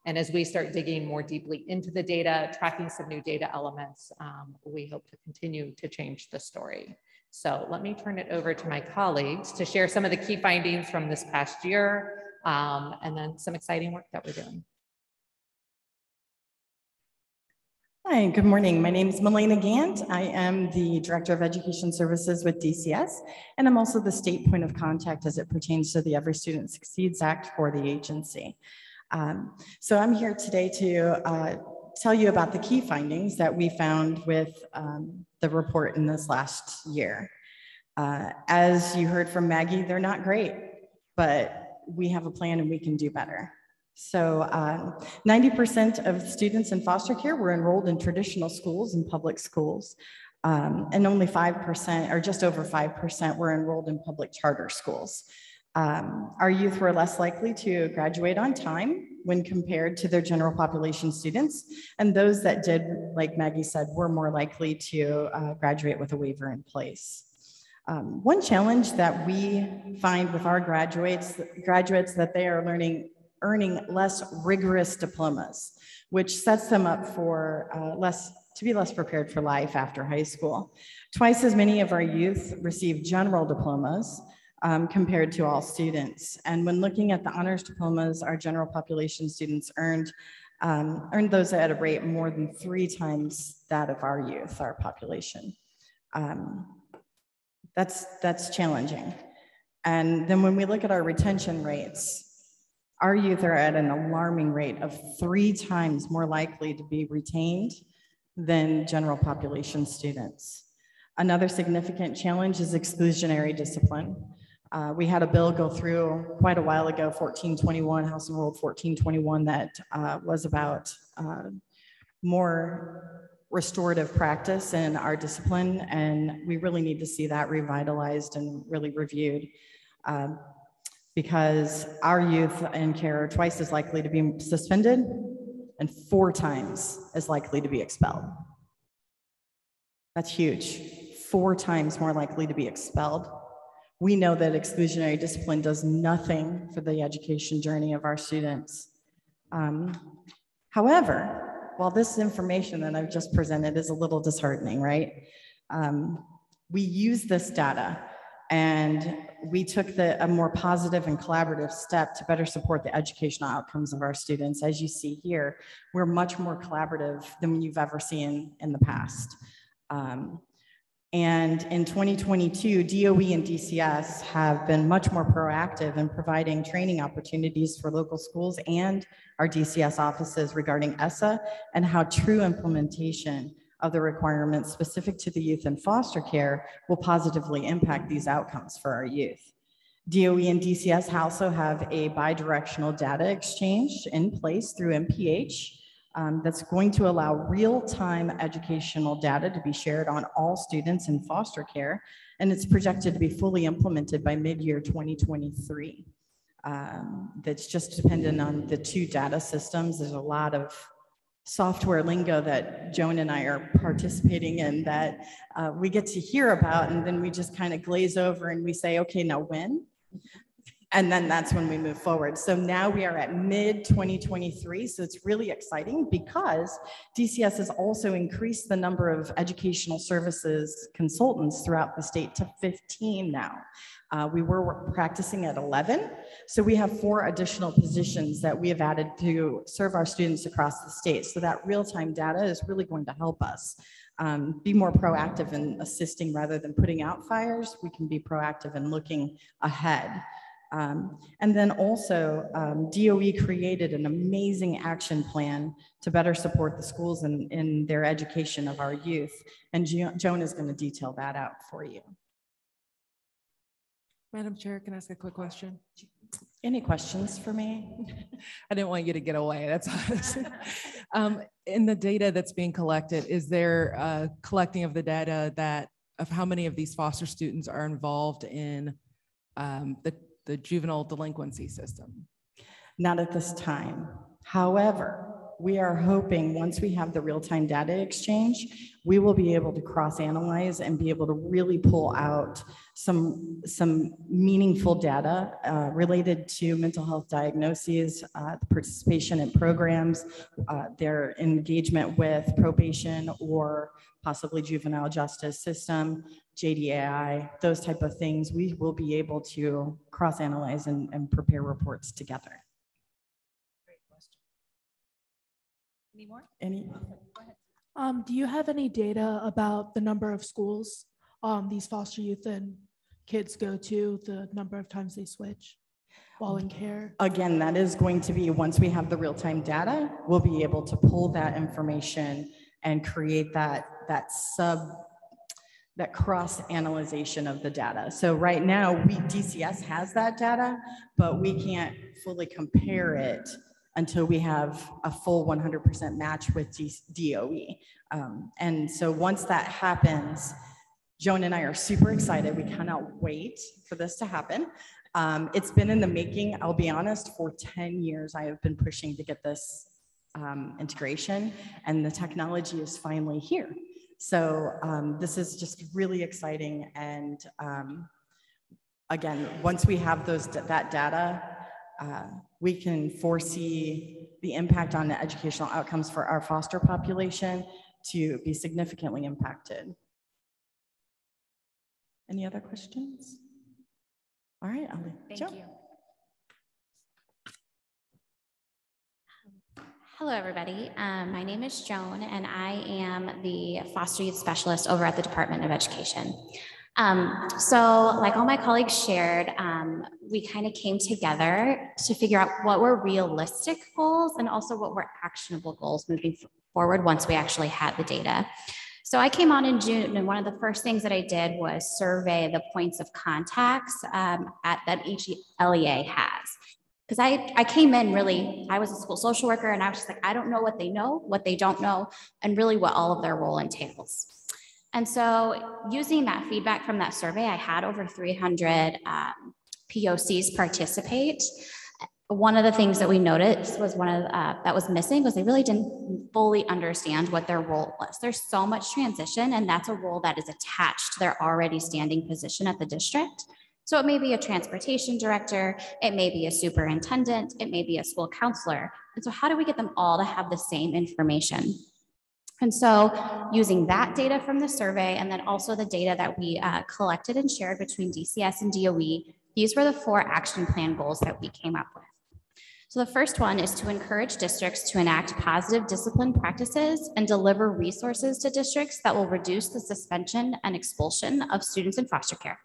And as we start digging more deeply into the data, tracking some new data elements, um, we hope to continue to change the story. So let me turn it over to my colleagues to share some of the key findings from this past year um, and then some exciting work that we're doing. Hi, good morning. My name is Melena Gant. I am the Director of Education Services with DCS, and I'm also the state point of contact as it pertains to the Every Student Succeeds Act for the agency. Um, so I'm here today to uh, tell you about the key findings that we found with um, the report in this last year. Uh, as you heard from Maggie, they're not great, but we have a plan and we can do better. So 90% uh, of students in foster care were enrolled in traditional schools and public schools. Um, and only 5% or just over 5% were enrolled in public charter schools. Um, our youth were less likely to graduate on time when compared to their general population students. And those that did, like Maggie said, were more likely to uh, graduate with a waiver in place. Um, one challenge that we find with our graduates, graduates that they are learning earning less rigorous diplomas, which sets them up for uh, less to be less prepared for life after high school. Twice as many of our youth receive general diplomas um, compared to all students. And when looking at the honors diplomas, our general population students earned um, earned those at a rate more than three times that of our youth, our population. Um, that's, that's challenging. And then when we look at our retention rates, our youth are at an alarming rate of three times more likely to be retained than general population students. Another significant challenge is exclusionary discipline. Uh, we had a bill go through quite a while ago, 1421, House and Enrolled 1421, that uh, was about uh, more restorative practice in our discipline, and we really need to see that revitalized and really reviewed. Um, because our youth in care are twice as likely to be suspended and four times as likely to be expelled. That's huge. Four times more likely to be expelled. We know that exclusionary discipline does nothing for the education journey of our students. Um, however, while this information that I've just presented is a little disheartening, right? Um, we use this data and we took the, a more positive and collaborative step to better support the educational outcomes of our students. As you see here, we're much more collaborative than you've ever seen in the past. Um, and in 2022, DOE and DCS have been much more proactive in providing training opportunities for local schools and our DCS offices regarding ESSA and how true implementation of the requirements specific to the youth in foster care will positively impact these outcomes for our youth. DOE and DCS also have a bidirectional data exchange in place through MPH um, that's going to allow real-time educational data to be shared on all students in foster care, and it's projected to be fully implemented by mid-year 2023. Um, that's just dependent on the two data systems. There's a lot of software lingo that Joan and I are participating in that uh, we get to hear about and then we just kind of glaze over and we say, okay, now when? And then that's when we move forward. So now we are at mid 2023. So it's really exciting because DCS has also increased the number of educational services consultants throughout the state to 15 now. Uh, we were practicing at 11. So we have four additional positions that we have added to serve our students across the state. So that real-time data is really going to help us um, be more proactive in assisting rather than putting out fires. We can be proactive in looking ahead. Um, and then also um, DOE created an amazing action plan to better support the schools in, in their education of our youth. And jo Joan is gonna detail that out for you. Madam Chair, can I ask a quick question? Any questions for me? I didn't want you to get away. That's all. um, in the data that's being collected, is there a collecting of the data that of how many of these foster students are involved in um, the, the juvenile delinquency system? Not at this time. However, we are hoping once we have the real-time data exchange, we will be able to cross-analyze and be able to really pull out some, some meaningful data uh, related to mental health diagnoses, uh, participation in programs, uh, their engagement with probation or possibly juvenile justice system, JDAI, those type of things. We will be able to cross-analyze and, and prepare reports together. Any more? Any? Um, do you have any data about the number of schools um, these foster youth and kids go to, the number of times they switch while in care? Again, that is going to be, once we have the real-time data, we'll be able to pull that information and create that, that sub, that cross-analyzation of the data. So right now, we, DCS has that data, but we can't fully compare it until we have a full 100% match with DOE. Um, and so once that happens, Joan and I are super excited. We cannot wait for this to happen. Um, it's been in the making, I'll be honest, for 10 years. I have been pushing to get this um, integration, and the technology is finally here. So um, this is just really exciting. And um, again, once we have those that data, uh, we can foresee the impact on the educational outcomes for our foster population to be significantly impacted. Any other questions? All right, Allie. Thank Joe. you. Hello, everybody. Um, my name is Joan, and I am the foster youth specialist over at the Department of Education. Um, so like all my colleagues shared, um, we kind of came together to figure out what were realistic goals and also what were actionable goals moving forward once we actually had the data. So I came on in June, and one of the first things that I did was survey the points of contacts um, at, that each LEA has. Because I, I came in really, I was a school social worker, and I was just like, I don't know what they know, what they don't know, and really what all of their role entails. And so using that feedback from that survey, I had over 300 um, POCs participate. One of the things that we noticed was one of uh, that was missing was they really didn't fully understand what their role was. There's so much transition, and that's a role that is attached to their already standing position at the district. So it may be a transportation director, it may be a superintendent, it may be a school counselor. And so, how do we get them all to have the same information? And so using that data from the survey and then also the data that we uh, collected and shared between DCS and DOE, these were the four action plan goals that we came up with. So the first one is to encourage districts to enact positive discipline practices and deliver resources to districts that will reduce the suspension and expulsion of students in foster care.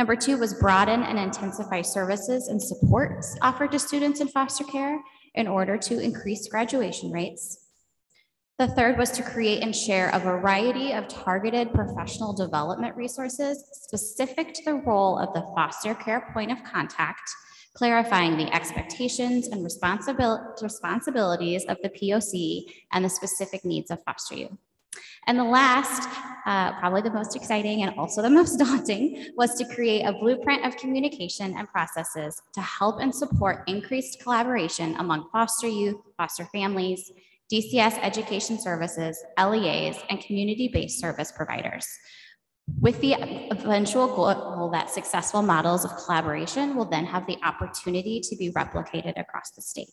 Number two was broaden and intensify services and supports offered to students in foster care in order to increase graduation rates. The third was to create and share a variety of targeted professional development resources specific to the role of the foster care point of contact, clarifying the expectations and responsibil responsibilities of the POC and the specific needs of foster youth. And the last, uh, probably the most exciting and also the most daunting, was to create a blueprint of communication and processes to help and support increased collaboration among foster youth, foster families, DCS Education Services, LEAs, and community-based service providers. With the eventual goal that successful models of collaboration will then have the opportunity to be replicated across the state.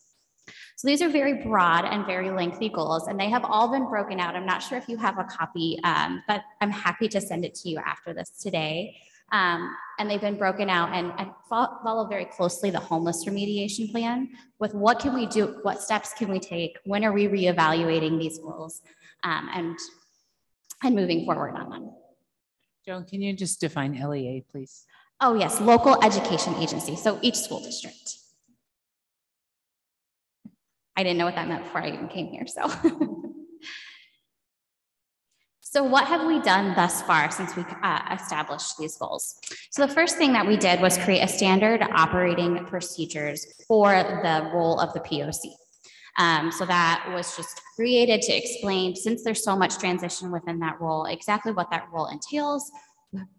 So these are very broad and very lengthy goals, and they have all been broken out. I'm not sure if you have a copy, um, but I'm happy to send it to you after this today. Um, and they've been broken out and, and follow very closely the homeless remediation plan with what can we do, what steps can we take, when are we reevaluating these goals, um, and, and moving forward on them. Joan, can you just define LEA, please? Oh yes, local education agency, so each school district. I didn't know what that meant before I even came here, so. So what have we done thus far since we uh, established these goals? So the first thing that we did was create a standard operating procedures for the role of the POC. Um, so that was just created to explain, since there's so much transition within that role, exactly what that role entails,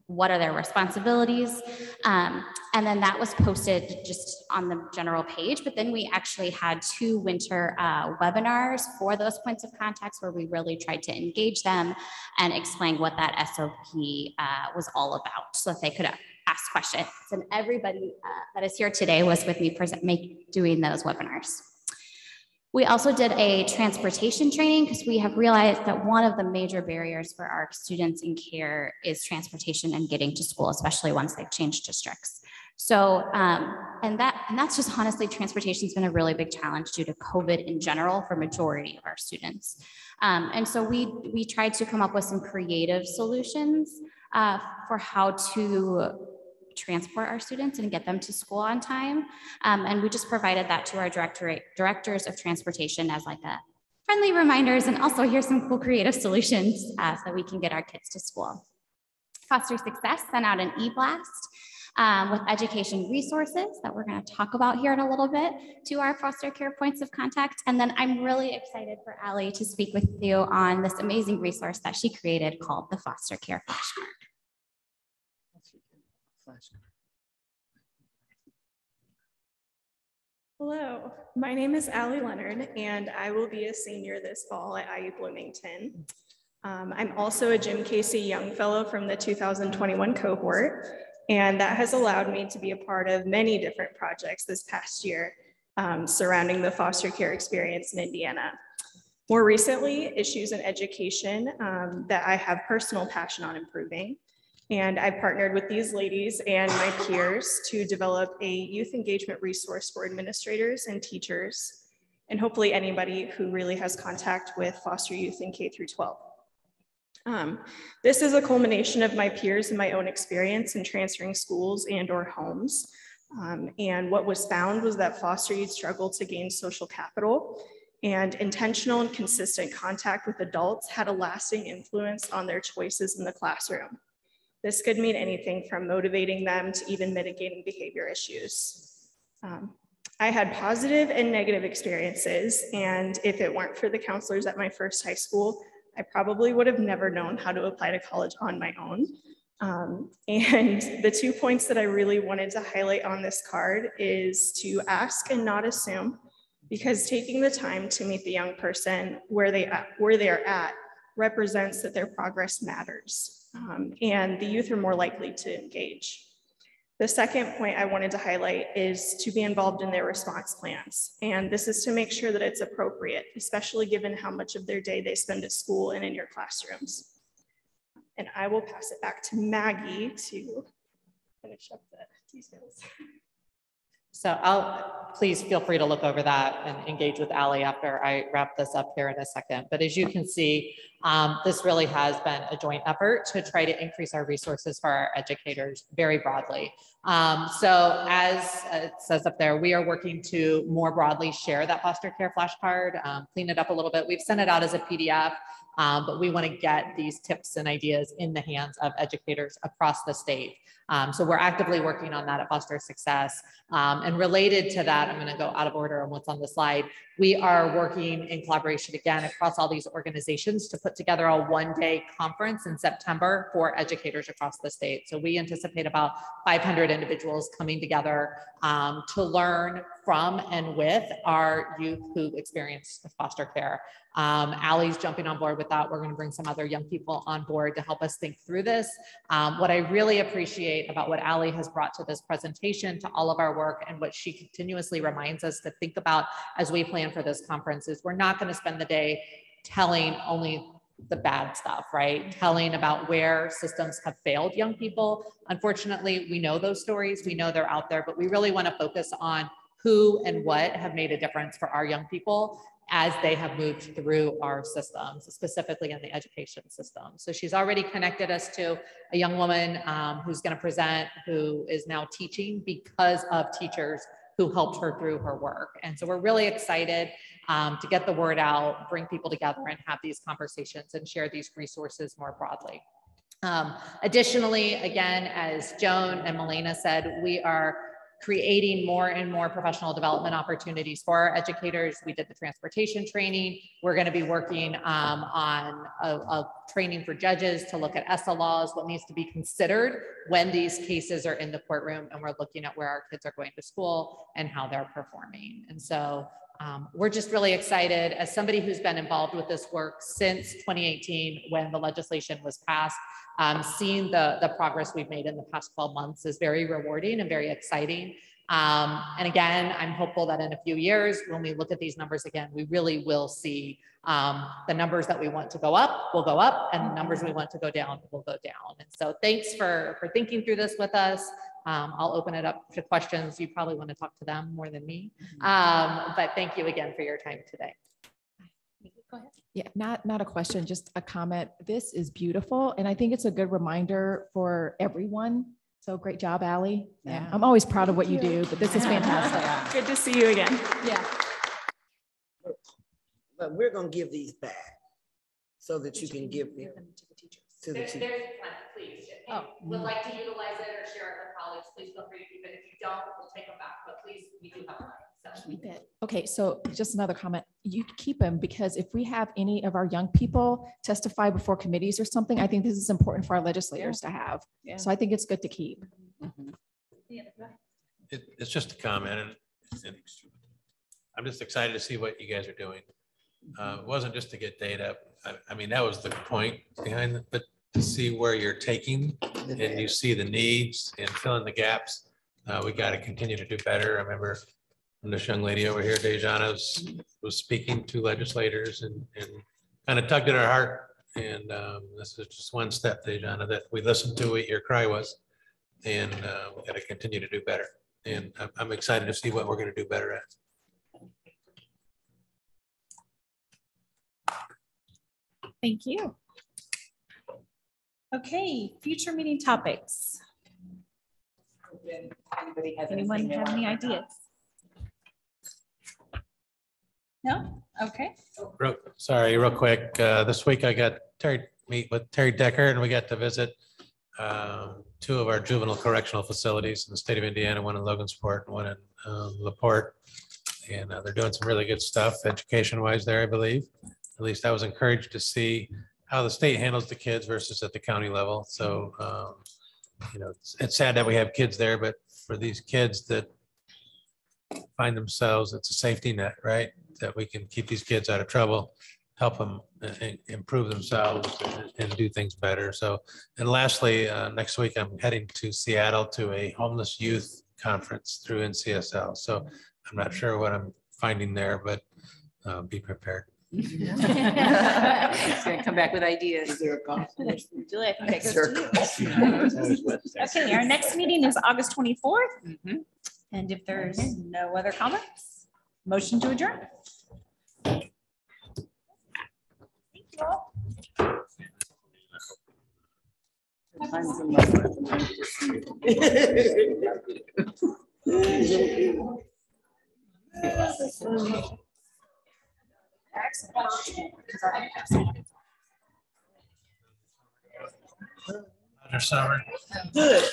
what are their responsibilities? Um, and then that was posted just on the general page but then we actually had two winter uh, webinars for those points of contacts where we really tried to engage them and explain what that sop uh, was all about so that they could ask questions. And everybody uh, that is here today was with me present make, doing those webinars we also did a transportation training because we have realized that one of the major barriers for our students in care is transportation and getting to school, especially once they've changed districts. So, um, and that and that's just honestly, transportation has been a really big challenge due to COVID in general for majority of our students. Um, and so we we tried to come up with some creative solutions uh, for how to transport our students and get them to school on time. Um, and we just provided that to our directorate, directors of transportation as like a friendly reminders and also here's some cool creative solutions uh, so we can get our kids to school. Foster Success sent out an e-blast um, with education resources that we're going to talk about here in a little bit to our foster care points of contact. And then I'm really excited for Allie to speak with you on this amazing resource that she created called the Foster Care Flashcard. Hello, my name is Allie Leonard, and I will be a senior this fall at IU Bloomington. Um, I'm also a Jim Casey Young Fellow from the 2021 cohort, and that has allowed me to be a part of many different projects this past year um, surrounding the foster care experience in Indiana. More recently, issues in education um, that I have personal passion on improving, and I partnered with these ladies and my peers to develop a youth engagement resource for administrators and teachers, and hopefully anybody who really has contact with foster youth in K through 12. Um, this is a culmination of my peers and my own experience in transferring schools and or homes. Um, and what was found was that foster youth struggle to gain social capital and intentional and consistent contact with adults had a lasting influence on their choices in the classroom. This could mean anything from motivating them to even mitigating behavior issues. Um, I had positive and negative experiences, and if it weren't for the counselors at my first high school, I probably would have never known how to apply to college on my own. Um, and the two points that I really wanted to highlight on this card is to ask and not assume, because taking the time to meet the young person where they, where they are at represents that their progress matters. Um, and the youth are more likely to engage. The second point I wanted to highlight is to be involved in their response plans. And this is to make sure that it's appropriate, especially given how much of their day they spend at school and in your classrooms. And I will pass it back to Maggie to finish up the details. So I'll, please feel free to look over that and engage with Allie after I wrap this up here in a second. But as you can see, um, this really has been a joint effort to try to increase our resources for our educators very broadly. Um, so as it says up there, we are working to more broadly share that foster care flashcard, um, clean it up a little bit. We've sent it out as a PDF. Um, but we want to get these tips and ideas in the hands of educators across the state. Um, so we're actively working on that at Foster Success. Um, and related to that, I'm going to go out of order on what's on the slide. We are working in collaboration again across all these organizations to put together a one day conference in September for educators across the state. So we anticipate about 500 individuals coming together um, to learn from and with our youth who experience foster care. Um, Allie's jumping on board with that. We're going to bring some other young people on board to help us think through this. Um, what I really appreciate about what Allie has brought to this presentation, to all of our work, and what she continuously reminds us to think about as we plan for this conference is we're not going to spend the day telling only the bad stuff, right? Telling about where systems have failed young people. Unfortunately, we know those stories, we know they're out there, but we really want to focus on who and what have made a difference for our young people as they have moved through our systems, specifically in the education system. So she's already connected us to a young woman um, who's going to present, who is now teaching because of teachers who helped her through her work. And so we're really excited um, to get the word out, bring people together and have these conversations and share these resources more broadly. Um, additionally, again, as Joan and Melina said, we are creating more and more professional development opportunities for our educators. We did the transportation training. We're going to be working um, on a, a, training for judges to look at ESSA laws, what needs to be considered when these cases are in the courtroom, and we're looking at where our kids are going to school and how they're performing. And so um, we're just really excited as somebody who's been involved with this work since 2018 when the legislation was passed um, seeing the, the progress we've made in the past 12 months is very rewarding and very exciting. Um, and again, I'm hopeful that in a few years, when we look at these numbers again, we really will see um, the numbers that we want to go up will go up and the numbers we want to go down will go down. And so thanks for, for thinking through this with us. Um, I'll open it up to questions. You probably want to talk to them more than me. Um, but thank you again for your time today. Go ahead. Yeah, not, not a question, just a comment. This is beautiful. And I think it's a good reminder for everyone. So great job, Allie. Yeah. I'm always proud of what you do, but this is fantastic. Good to see you again. Yeah. But we're gonna give these back so that you can give them to the teachers. The There's, teachers. there's plenty, please. If you oh. would like to utilize it or share it with colleagues, please feel free to keep it. If you don't, we'll take them back, but please, we do have plenty. So. Keep it. Okay, so just another comment. You keep them because if we have any of our young people testify before committees or something, I think this is important for our legislators to have. Yeah. So I think it's good to keep. Mm-hmm. It, it's just a comment and, and I'm just excited to see what you guys are doing. Uh, it wasn't just to get data. I, I mean, that was the point behind it, but to see where you're taking and you see the needs and fill in the gaps. Uh, we got to continue to do better. I remember when this young lady over here, Dejana, was, was speaking to legislators and, and kind of tugged at our heart. And um, this is just one step, Dejana, that we listened to what your cry was. And uh, we got to continue to do better. And I'm, I'm excited to see what we're going to do better at. Thank you. Okay, future meeting topics. Anybody has Anyone anything have any want to bring up? ideas? No? Okay. Real, sorry, real quick. Uh, this week I got Terry, meet with Terry Decker and we got to visit um, two of our juvenile correctional facilities in the state of Indiana, one in Logansport and one in um, LaPorte. And uh, they're doing some really good stuff education wise there, I believe. At least I was encouraged to see how the state handles the kids versus at the county level. So, um, you know, it's, it's sad that we have kids there, but for these kids that find themselves, it's a safety net, right? That we can keep these kids out of trouble, help them uh, improve themselves and- and do things better. So, and lastly, uh, next week I'm heading to Seattle to a homeless youth conference through NCSL. So I'm not sure what I'm finding there, but uh, be prepared. He's gonna come back with ideas. Julie, I think that goes to you. Okay, our next meeting is August twenty-fourth. Mm-hmm. And if there's no other comments, motion to adjourn. Thank you all. Summer. Good.